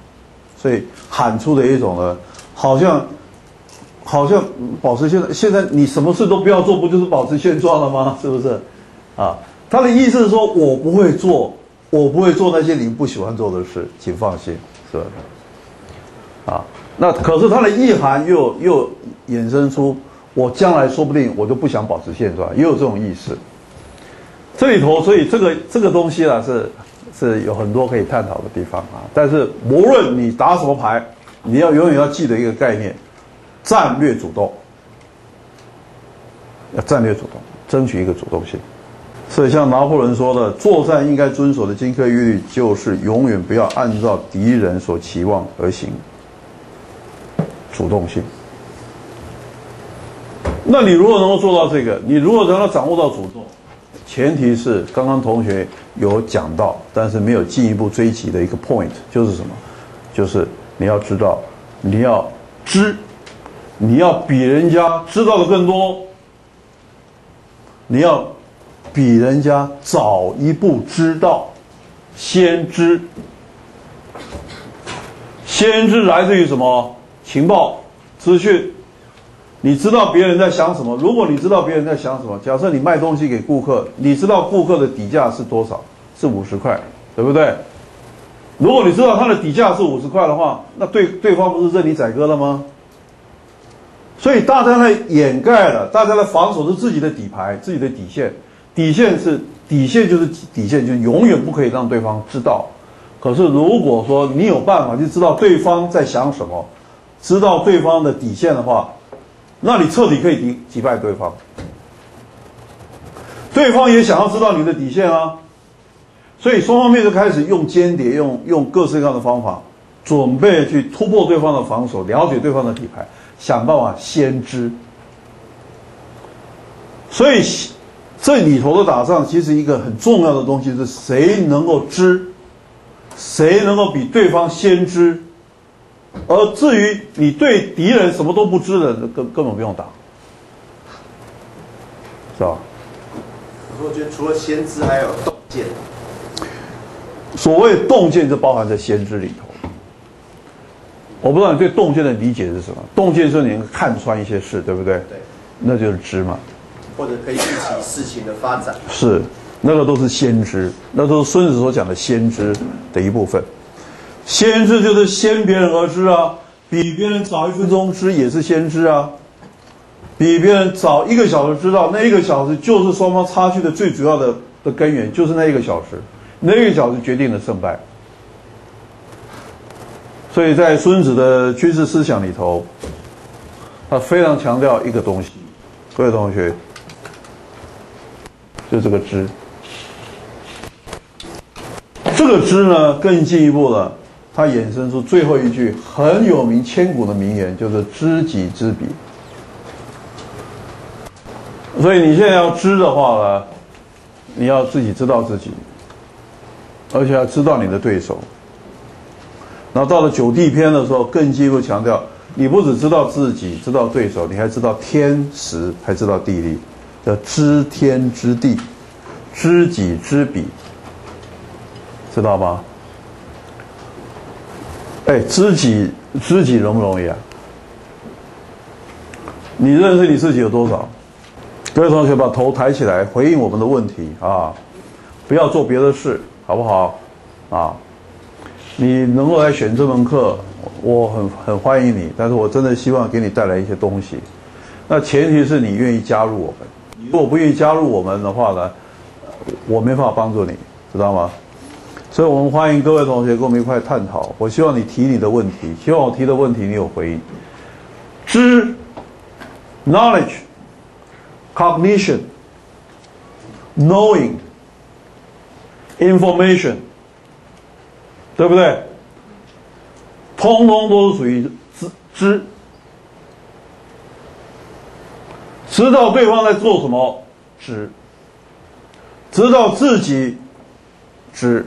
所以喊出的一种呢，好像好像保持现在，现在你什么事都不要做，不就是保持现状了吗？是不是？啊，他的意思是说我不会做，我不会做那些你不喜欢做的事，请放心，是吧？啊，那可是他的意涵又又衍生出，我将来说不定我就不想保持现状，也有这种意思。这里头，所以这个这个东西啊，是是有很多可以探讨的地方啊。但是无论你打什么牌，你要永远要记得一个概念：战略主动，要战略主动，争取一个主动性。所以像拿破仑说的，作战应该遵守的金科玉律，就是永远不要按照敌人所期望而行。主动性。那你如果能够做到这个，你如果能够掌握到主动，前提是刚刚同学有讲到，但是没有进一步追及的一个 point，就是什么？就是你要知道，你要知，你要比人家知道的更多，你要比人家早一步知道，先知。先知来自于什么？情报、资讯。你知道别人在想什么？如果你知道别人在想什么，假设你卖东西给顾客，你知道顾客的底价是多少？是五十块，对不对？如果你知道他的底价是五十块的话，那对对方不是任你宰割了吗？所以大家呢掩盖了，大家的防守是自己的底牌，自己的底线。底线是底线，就是底线，就永远不可以让对方知道。可是如果说你有办法去知道对方在想什么，知道对方的底线的话，那你彻底可以击击败对方。对方也想要知道你的底线啊，所以双方面就开始用间谍，用用各式各样的方法，准备去突破对方的防守，了解对方的底牌，想办法先知。所以这里头的打仗，其实一个很重要的东西是谁能够知，谁能够比对方先知。而至于你对敌人什么都不知的，根根本不用打，是吧？我觉得除了先知，还有洞见。所谓洞见，就包含在先知里头。我不知道你对洞见的理解是什么？洞见是你能看穿一些事，对不对？对。那就是知嘛。或者可以预期事情的发展。是，那个都是先知，那都是孙子所讲的先知的一部分。先知就是先别人而知啊，比别人早一分钟知也是先知啊，比别人早一个小时知道，那一个小时就是双方差距的最主要的的根源，就是那一个小时，那一个小时决定了胜败。所以在孙子的军事思想里头，他非常强调一个东西，各位同学。就这个知，这个知呢更进一步了，它衍生出最后一句很有名、千古的名言，就是“知己知彼”。所以你现在要知的话呢，你要自己知道自己，而且要知道你的对手。然后到了九地篇的时候，更进一步强调，你不只知道自己、知道对手，你还知道天时，还知道地利。叫知天知地，知己知彼，知道吗？哎，知己知己容不容易啊？你认识你自己有多少？各位同学，把头抬起来回应我们的问题啊！不要做别的事，好不好？啊，你能够来选这门课，我很很欢迎你。但是我真的希望给你带来一些东西。那前提是你愿意加入我们。如果不愿意加入我们的话呢，我没法帮助你，知道吗？所以我们欢迎各位同学跟我们一块探讨。我希望你提你的问题，希望我提的问题你有回应。知，knowledge, cognition, knowing, information，对不对？通通都是属于知知。知道对方在做什么，知；知道自己，知；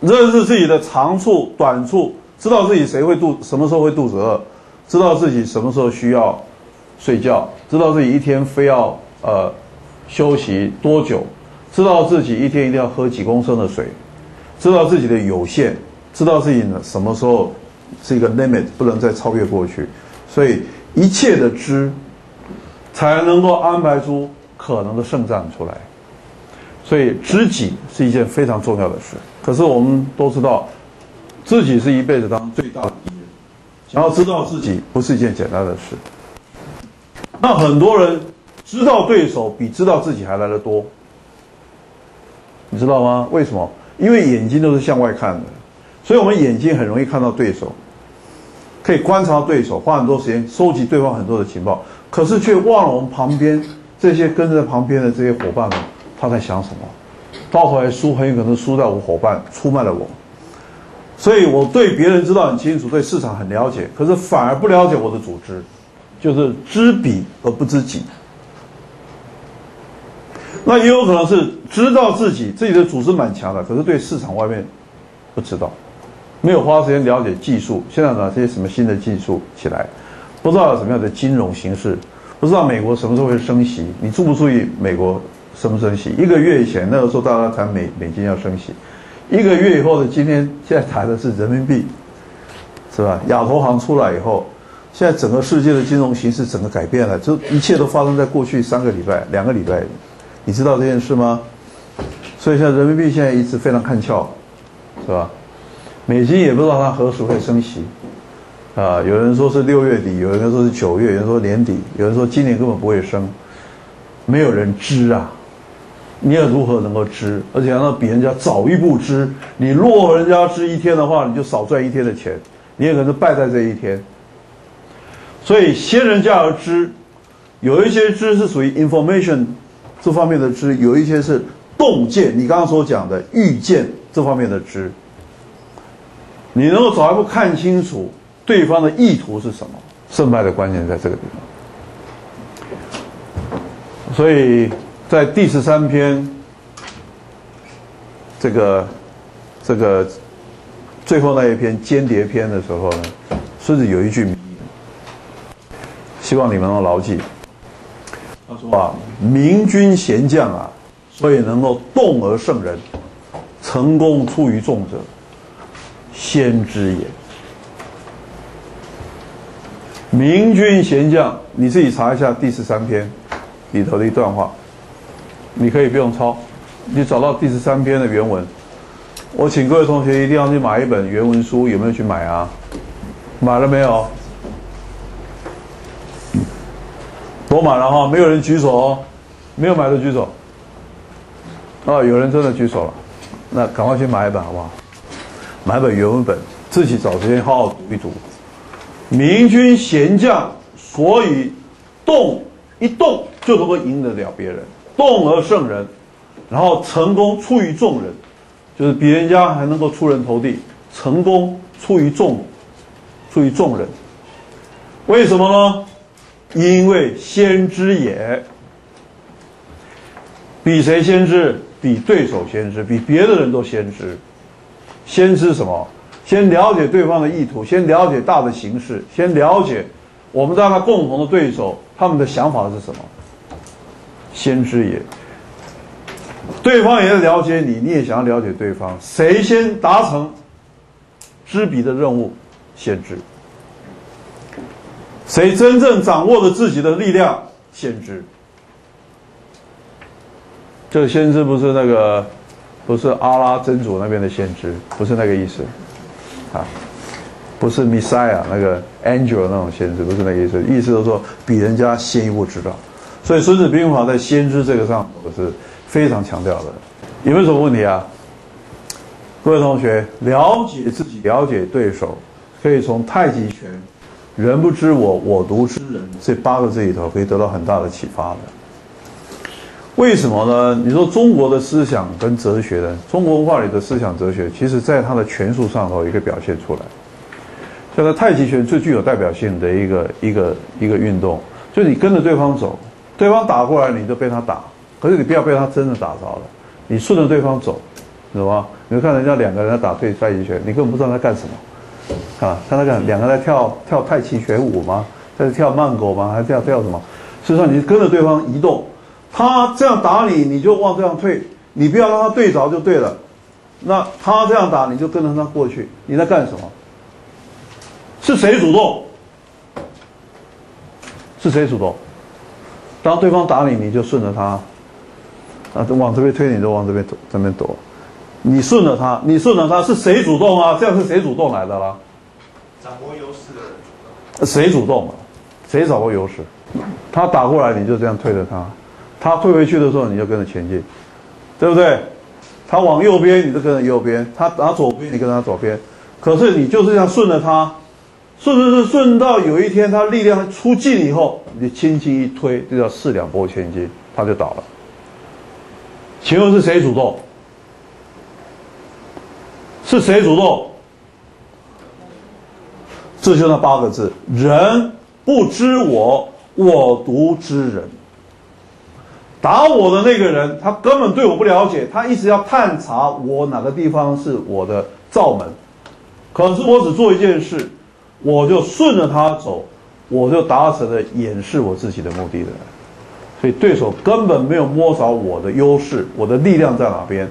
认识自己的长处、短处；知道自己谁会肚什么时候会肚子饿；知道自己什么时候需要睡觉；知道自己一天非要呃休息多久；知道自己一天一定要喝几公升的水；知道自己的有限；知道自己呢什么时候是一个 limit，不能再超越过去。所以一切的知。才能够安排出可能的胜仗出来，所以知己是一件非常重要的事。可是我们都知道，自己是一辈子当中最大的敌人，想要知道自己不是一件简单的事。那很多人知道对手比知道自己还来得多，你知道吗？为什么？因为眼睛都是向外看的，所以我们眼睛很容易看到对手，可以观察对手，花很多时间收集对方很多的情报。可是却忘了我们旁边这些跟在旁边的这些伙伴们，他在想什么？到头来输很有可能输在我伙伴出卖了我。所以我对别人知道很清楚，对市场很了解，可是反而不了解我的组织，就是知彼而不知己。那也有可能是知道自己自己的组织蛮强的，可是对市场外面不知道，没有花时间了解技术。现在呢，这些什么新的技术起来？不知道什么样的金融形势，不知道美国什么时候会升息。你注不注意美国升不升息？一个月以前那个时候大家谈美美金要升息，一个月以后的今天现在谈的是人民币，是吧？亚投行出来以后，现在整个世界的金融形势整个改变了，这一切都发生在过去三个礼拜、两个礼拜，你知道这件事吗？所以像人民币现在一直非常看俏，是吧？美金也不知道它何时会升息。啊，有人说是六月底，有人说是九月，有人说年底，有人说今年根本不会升，没有人知啊！你要如何能够知？而且要比人家早一步知，你落人家知一天的话，你就少赚一天的钱，你也可能败在这一天。所以先人家而知，有一些知是属于 information 这方面的知，有一些是洞见，你刚刚所讲的预见这方面的知，你能够早一步看清楚。对方的意图是什么？胜败的关键在这个地方。所以在第十三篇这个这个最后那一篇间谍篇的时候呢，孙子有一句名言，希望你们能牢记。他说啊：“明君贤将啊，所以能够动而胜人，成功出于众者，先知也。”明君贤将，你自己查一下第十三篇，里头的一段话，你可以不用抄，你找到第十三篇的原文。我请各位同学一定要去买一本原文书，有没有去买啊？买了没有？都买了哈，没有人举手哦，没有买的举手。哦，有人真的举手了，那赶快去买一本好不好？买本原文本，自己找时间好好读一读。明君贤将，所以动一动就能够赢得了别人，动而胜人，然后成功出于众人，就是比人家还能够出人头地，成功出于众，出于众人。为什么呢？因为先知也。比谁先知？比对手先知，比别的人都先知。先知什么？先了解对方的意图，先了解大的形势，先了解我们大家共同的对手他们的想法是什么。先知也。对方也了解你，你也想要了解对方。谁先达成知彼的任务？先知。谁真正掌握了自己的力量？先知。这个先知不是那个，不是阿拉真主那边的先知，不是那个意思，啊，不是弥赛亚那个 angel 那种先知，不是那意思。意思就是说比人家先一步知道。所以《孙子兵法》在先知这个上我是非常强调的。有没有什么问题啊？各位同学，了解自己，了解对手，可以从太极拳“人不知我，我独知人”这八个字里头可以得到很大的启发的。为什么呢？你说中国的思想跟哲学呢？中国文化里的思想哲学，其实在它的拳术上头一个表现出来。这个太极拳最具有代表性的一个一个一个运动，就是你跟着对方走，对方打过来你就被他打，可是你不要被他真的打着了，你顺着对方走，懂吗？你看人家两个人在打对太极拳，你根本不知道他干什么，啊，看他干两个在跳跳太极拳舞吗？在跳慢狗吗？还是跳跳什么？实际上你跟着对方移动。他这样打你，你就往这样退，你不要让他对着就对了。那他这样打，你就跟着他过去。你在干什么？是谁主动？是谁主动？当对方打你，你就顺着他，啊，往这边推，你就往这边躲，这边躲。你顺着他，你顺着他，是谁主动啊？这样是谁主动来的啦？掌握优势的人主动。谁主动啊？谁掌握优势？他打过来，你就这样推着他。他退回去的时候，你就跟着前进，对不对？他往右边，你就跟着右边；他打左边，你跟他左边。可是你就是这样顺着他，顺顺顺顺到有一天他力量出尽以后，你轻轻一推，就叫四两拨千斤，他就倒了。请问是谁主动？是谁主动？这就那八个字：人不知我，我独知人。打我的那个人，他根本对我不了解，他一直要探查我哪个地方是我的罩门。可是我只做一件事，我就顺着他走，我就达成了掩饰我自己的目的的。所以对手根本没有摸着我的优势，我的力量在哪边，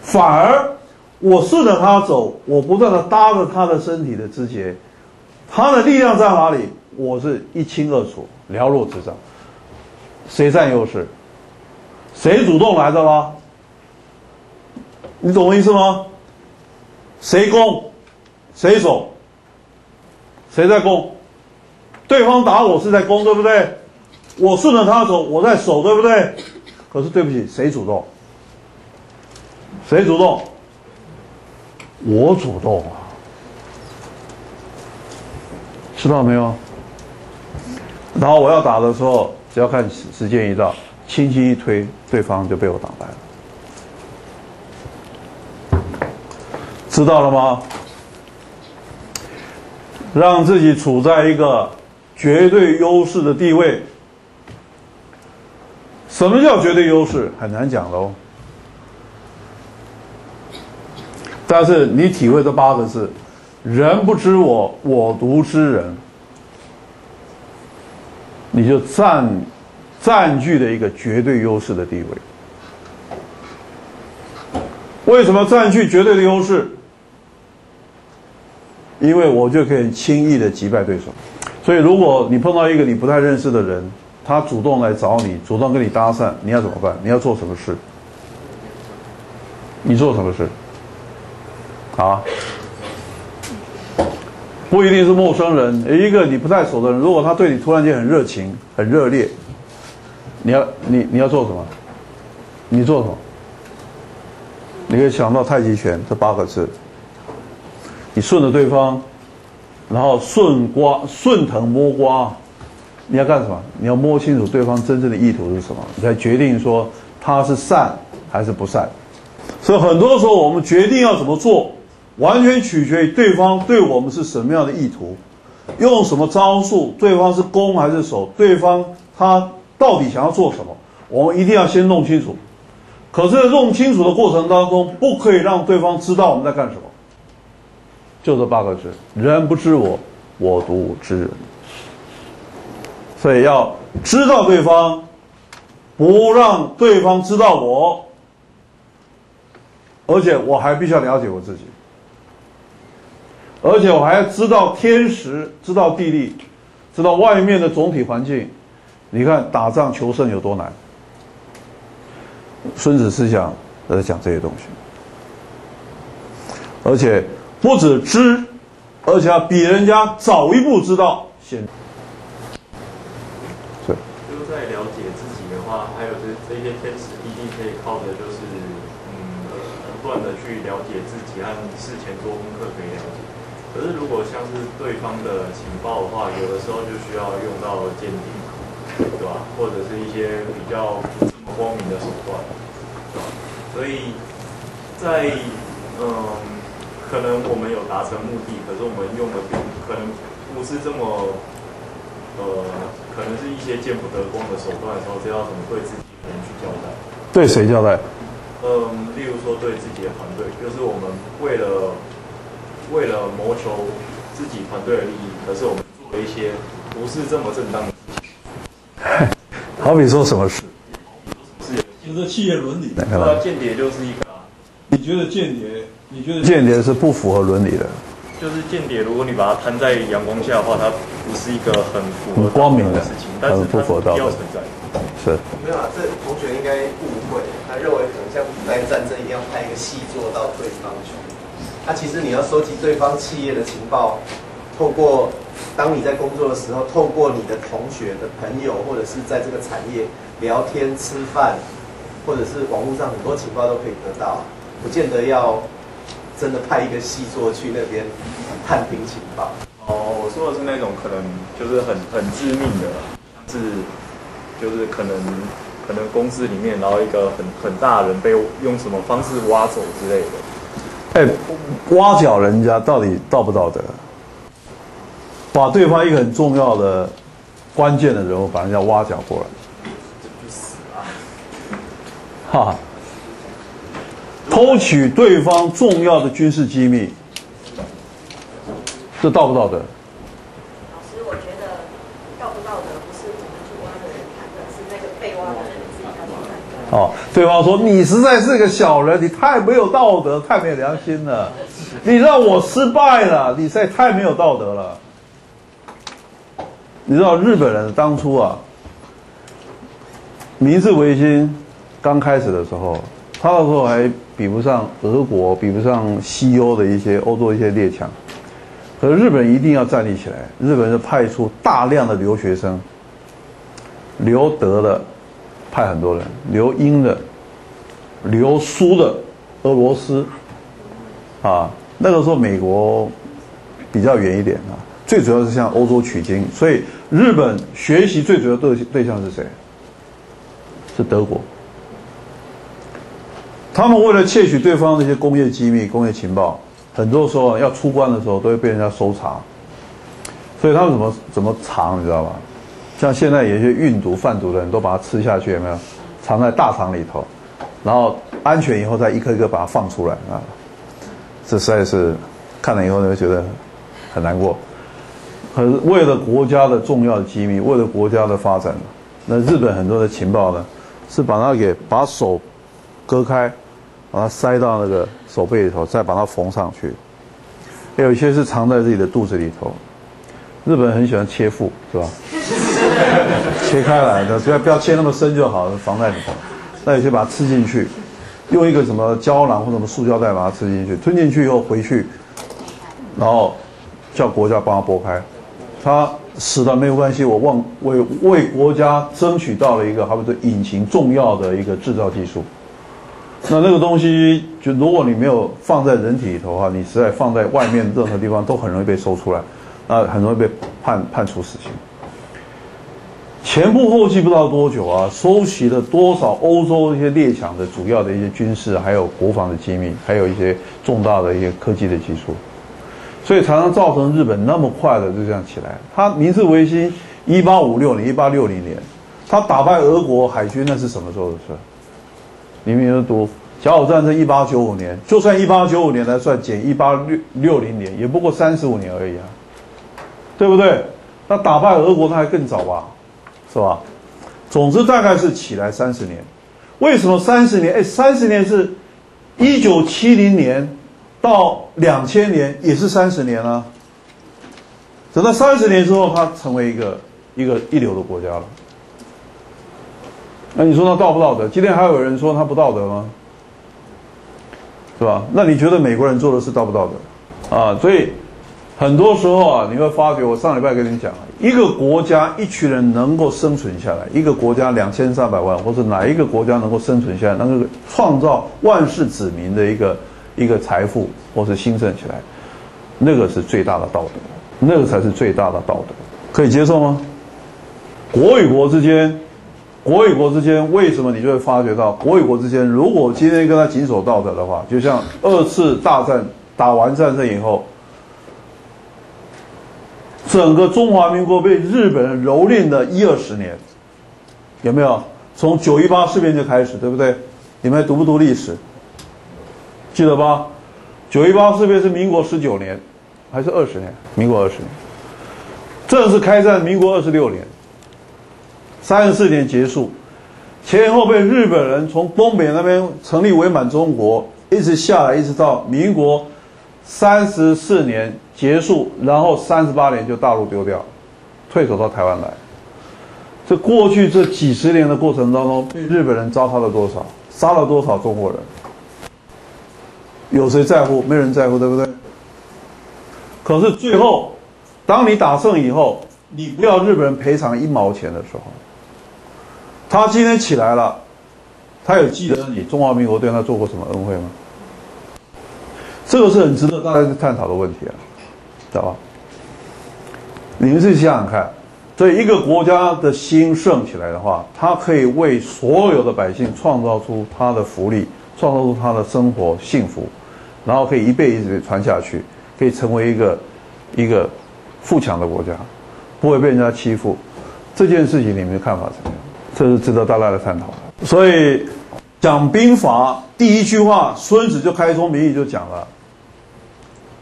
反而我顺着他走，我不断的搭着他的身体的肢节，他的力量在哪里，我是一清二楚，了若指掌。谁占优势？谁主动来的啦？你懂我意思吗？谁攻，谁守？谁在攻？对方打我是在攻，对不对？我顺着他走，我在守，对不对？可是对不起，谁主动？谁主动？我主动啊！知道没有？然后我要打的时候，只要看时间一到。轻轻一推，对方就被我打败了。知道了吗？让自己处在一个绝对优势的地位。什么叫绝对优势？很难讲喽。但是你体会这八个字：人不知我，我独知人。你就站。占据的一个绝对优势的地位。为什么占据绝对的优势？因为我就可以轻易的击败对手。所以，如果你碰到一个你不太认识的人，他主动来找你，主动跟你搭讪，你要怎么办？你要做什么事？你做什么事？啊？不一定是陌生人，一个你不太熟的人，如果他对你突然间很热情、很热烈，你要你你要做什么？你做什么？你可以想到太极拳这八个字，你顺着对方，然后顺刮顺藤摸瓜，你要干什么？你要摸清楚对方真正的意图是什么，你才决定说他是善还是不善。所以很多时候我们决定要怎么做。完全取决于对方对我们是什么样的意图，用什么招数，对方是攻还是守，对方他到底想要做什么，我们一定要先弄清楚。可是弄清楚的过程当中，不可以让对方知道我们在干什么。就这八个字：人不知我，我独知人。所以要知道对方，不让对方知道我，而且我还必须要了解我自己。而且我还要知道天时，知道地利，知道外面的总体环境。你看打仗求胜有多难。孙子思想在讲这些东西，而且不止知，而且要比人家早一步知道先。对，就是在了解自己的话，还有这这些天时地利，可以靠的就是嗯，不断的去了解自己按事前做功课可以了解。可是，如果像是对方的情报的话，有的时候就需要用到间谍，对吧？或者是一些比较不这么光明的手段，对吧？所以在嗯，可能我们有达成目的，可是我们用的可能不是这么呃，可能是一些见不得光的手段的时候，这要怎么对自己人去交代？对谁交代？嗯，例如说对自己的团队，就是我们为了。为了谋求自己团队的利益，可是我们做了一些不是这么正当的。好比说什么事？是，就是企业伦理。那间谍就是一个。你觉得间谍？你觉得间谍是不符合伦理的？就是间谍，如果你把它摊在阳光下的话，它不是一个很符合光明的事情，但是不符合道德。是。没有啊，这同学应该误会，他认为可能像古代战争一定要派一个细作到对方去。那其实你要收集对方企业的情报，透过当你在工作的时候，透过你的同学的朋友，或者是在这个产业聊天吃饭，或者是网络上很多情报都可以得到，不见得要真的派一个细作去那边探听情报。哦，我说的是那种可能就是很很致命的，是就是可能可能公司里面然后一个很很大的人被用什么方式挖走之类的。哎，挖角人家到底道不道德？把对方一个很重要的、关键的人物把人家挖角过来，这不死啊！哈，偷取对方重要的军事机密，这道不道德？哦，对方说你实在是个小人，你太没有道德，太没有良心了，你让我失败了，你实在太没有道德了。你知道日本人当初啊，明治维新刚开始的时候，他那时候还比不上俄国，比不上西欧的一些欧洲一些列强，可是日本一定要站立起来，日本是派出大量的留学生，留德的。派很多人，留英的，留苏的，俄罗斯，啊，那个时候美国比较远一点啊，最主要是向欧洲取经，所以日本学习最主要对对象是谁？是德国。他们为了窃取对方的一些工业机密、工业情报，很多时候要出关的时候都会被人家搜查，所以他们怎么怎么藏，你知道吗？像现在有些运毒贩毒的人都把它吃下去，有没有？藏在大肠里头，然后安全以后再一颗一颗把它放出来啊！这实在是看了以后你会觉得很难过。可是为了国家的重要的机密，为了国家的发展，那日本很多的情报呢，是把它给把手割开，把它塞到那个手背里头，再把它缝上去。有一些是藏在自己的肚子里头。日本很喜欢切腹，是吧？切开来的，不要不要切那么深就好了，防在里头。那有些把它吃进去，用一个什么胶囊或什么塑胶袋把它吃进去，吞进去以后回去，然后叫国家帮他剥开。他死了没有关系，我忘为为国家争取到了一个，好比说引擎重要的一个制造技术。那那个东西，就如果你没有放在人体里头的话，你实在放在外面任何地方都很容易被搜出来，那很容易被判判处死刑。前仆后继不知道多久啊，收集了多少欧洲一些列强的主要的一些军事，还有国防的机密，还有一些重大的一些科技的技术，所以常常造成日本那么快的就这样起来。他明治维新一八五六年、一八六零年，他打败俄国海军那是什么时候的事？你们有读甲午战争一八九五年，就算一八九五年来算，减一八六六零年，也不过三十五年而已啊，对不对？那打败俄国那还更早吧？是吧？总之大概是起来三十年。为什么三十年？哎，三十年是，一九七零年到两千年也是三十年啊。等到三十年之后，它成为一个一个一流的国家了。那你说它道不道德？今天还有人说它不道德吗？是吧？那你觉得美国人做的事道不道德？啊，所以很多时候啊，你会发觉，我上礼拜跟你讲，一个国家一群人能够生存下来，一个国家两千三百万，或者哪一个国家能够生存下来，能够创造万世子民的一个一个财富，或是兴盛起来，那个是最大的道德，那个才是最大的道德，可以接受吗？国与国之间。国与国之间，为什么你就会发觉到国与国之间，如果今天跟他谨守道德的话，就像二次大战打完战争以后，整个中华民国被日本人蹂躏了一二十年，有没有？从九一八事变就开始，对不对？你们读不读历史？记得吧？九一八事变是民国十九年，还是二十年？民国二十年，正式开战，民国二十六年。三十四年结束，前后被日本人从东北那边成立伪满中国，一直下来，一直到民国三十四年结束，然后三十八年就大陆丢掉，退守到台湾来。这过去这几十年的过程当中，被日本人糟蹋了多少，杀了多少中国人？有谁在乎？没人在乎，对不对？可是最后，当你打胜以后，你不要日本人赔偿一毛钱的时候。他今天起来了，他有记得你中华民国对他做过什么恩惠吗？这个是很值得大家去探讨的问题啊，知道吧？你们自己想想看，所以一个国家的兴盛起来的话，它可以为所有的百姓创造出他的福利，创造出他的生活幸福，然后可以一辈子传下去，可以成为一个一个富强的国家，不会被人家欺负。这件事情你们的看法怎么样？这是值得大家来探讨的。所以讲兵法第一句话，孙子就开宗明义就讲了：“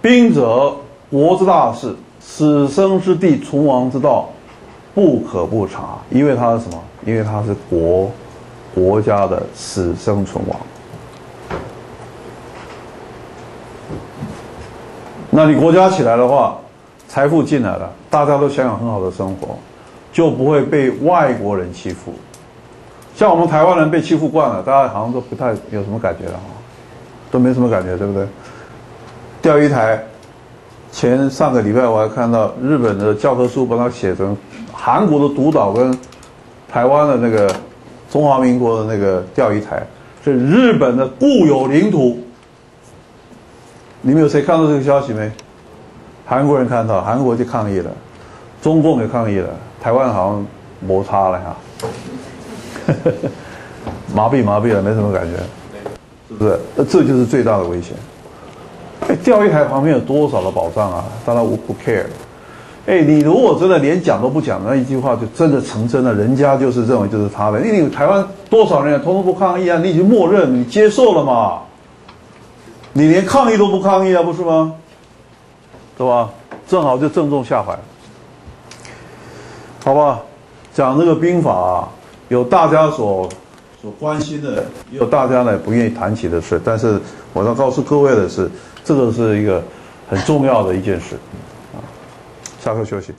兵者，国之大事，死生之地，存亡之道，不可不察。因为它是什么？因为它是国国家的死生存亡。那你国家起来的话，财富进来了，大家都享有很好的生活，就不会被外国人欺负。”像我们台湾人被欺负惯了，大家好像都不太有什么感觉了哈，都没什么感觉，对不对？钓鱼台，前上个礼拜我还看到日本的教科书把它写成韩国的独岛跟台湾的那个中华民国的那个钓鱼台是日本的固有领土。你们有谁看到这个消息没？韩国人看到，韩国就抗议了，中共也抗议了，台湾好像摩擦了哈。麻痹麻痹了，没什么感觉，是不是？那这就是最大的危险。哎，钓鱼台旁边有多少的保障啊？当然我不 care。哎，你如果真的连讲都不讲，那一句话就真的成真了。人家就是认为就是他的，因为台湾多少人通通不抗议啊？你已经默认，你接受了嘛？你连抗议都不抗议啊？不是吗？对吧？正好就正中下怀。好吧，讲这个兵法。有大家所所关心的，也有大家呢不愿意谈起的事。但是我要告诉各位的是，这个是一个很重要的一件事。啊，下课休息。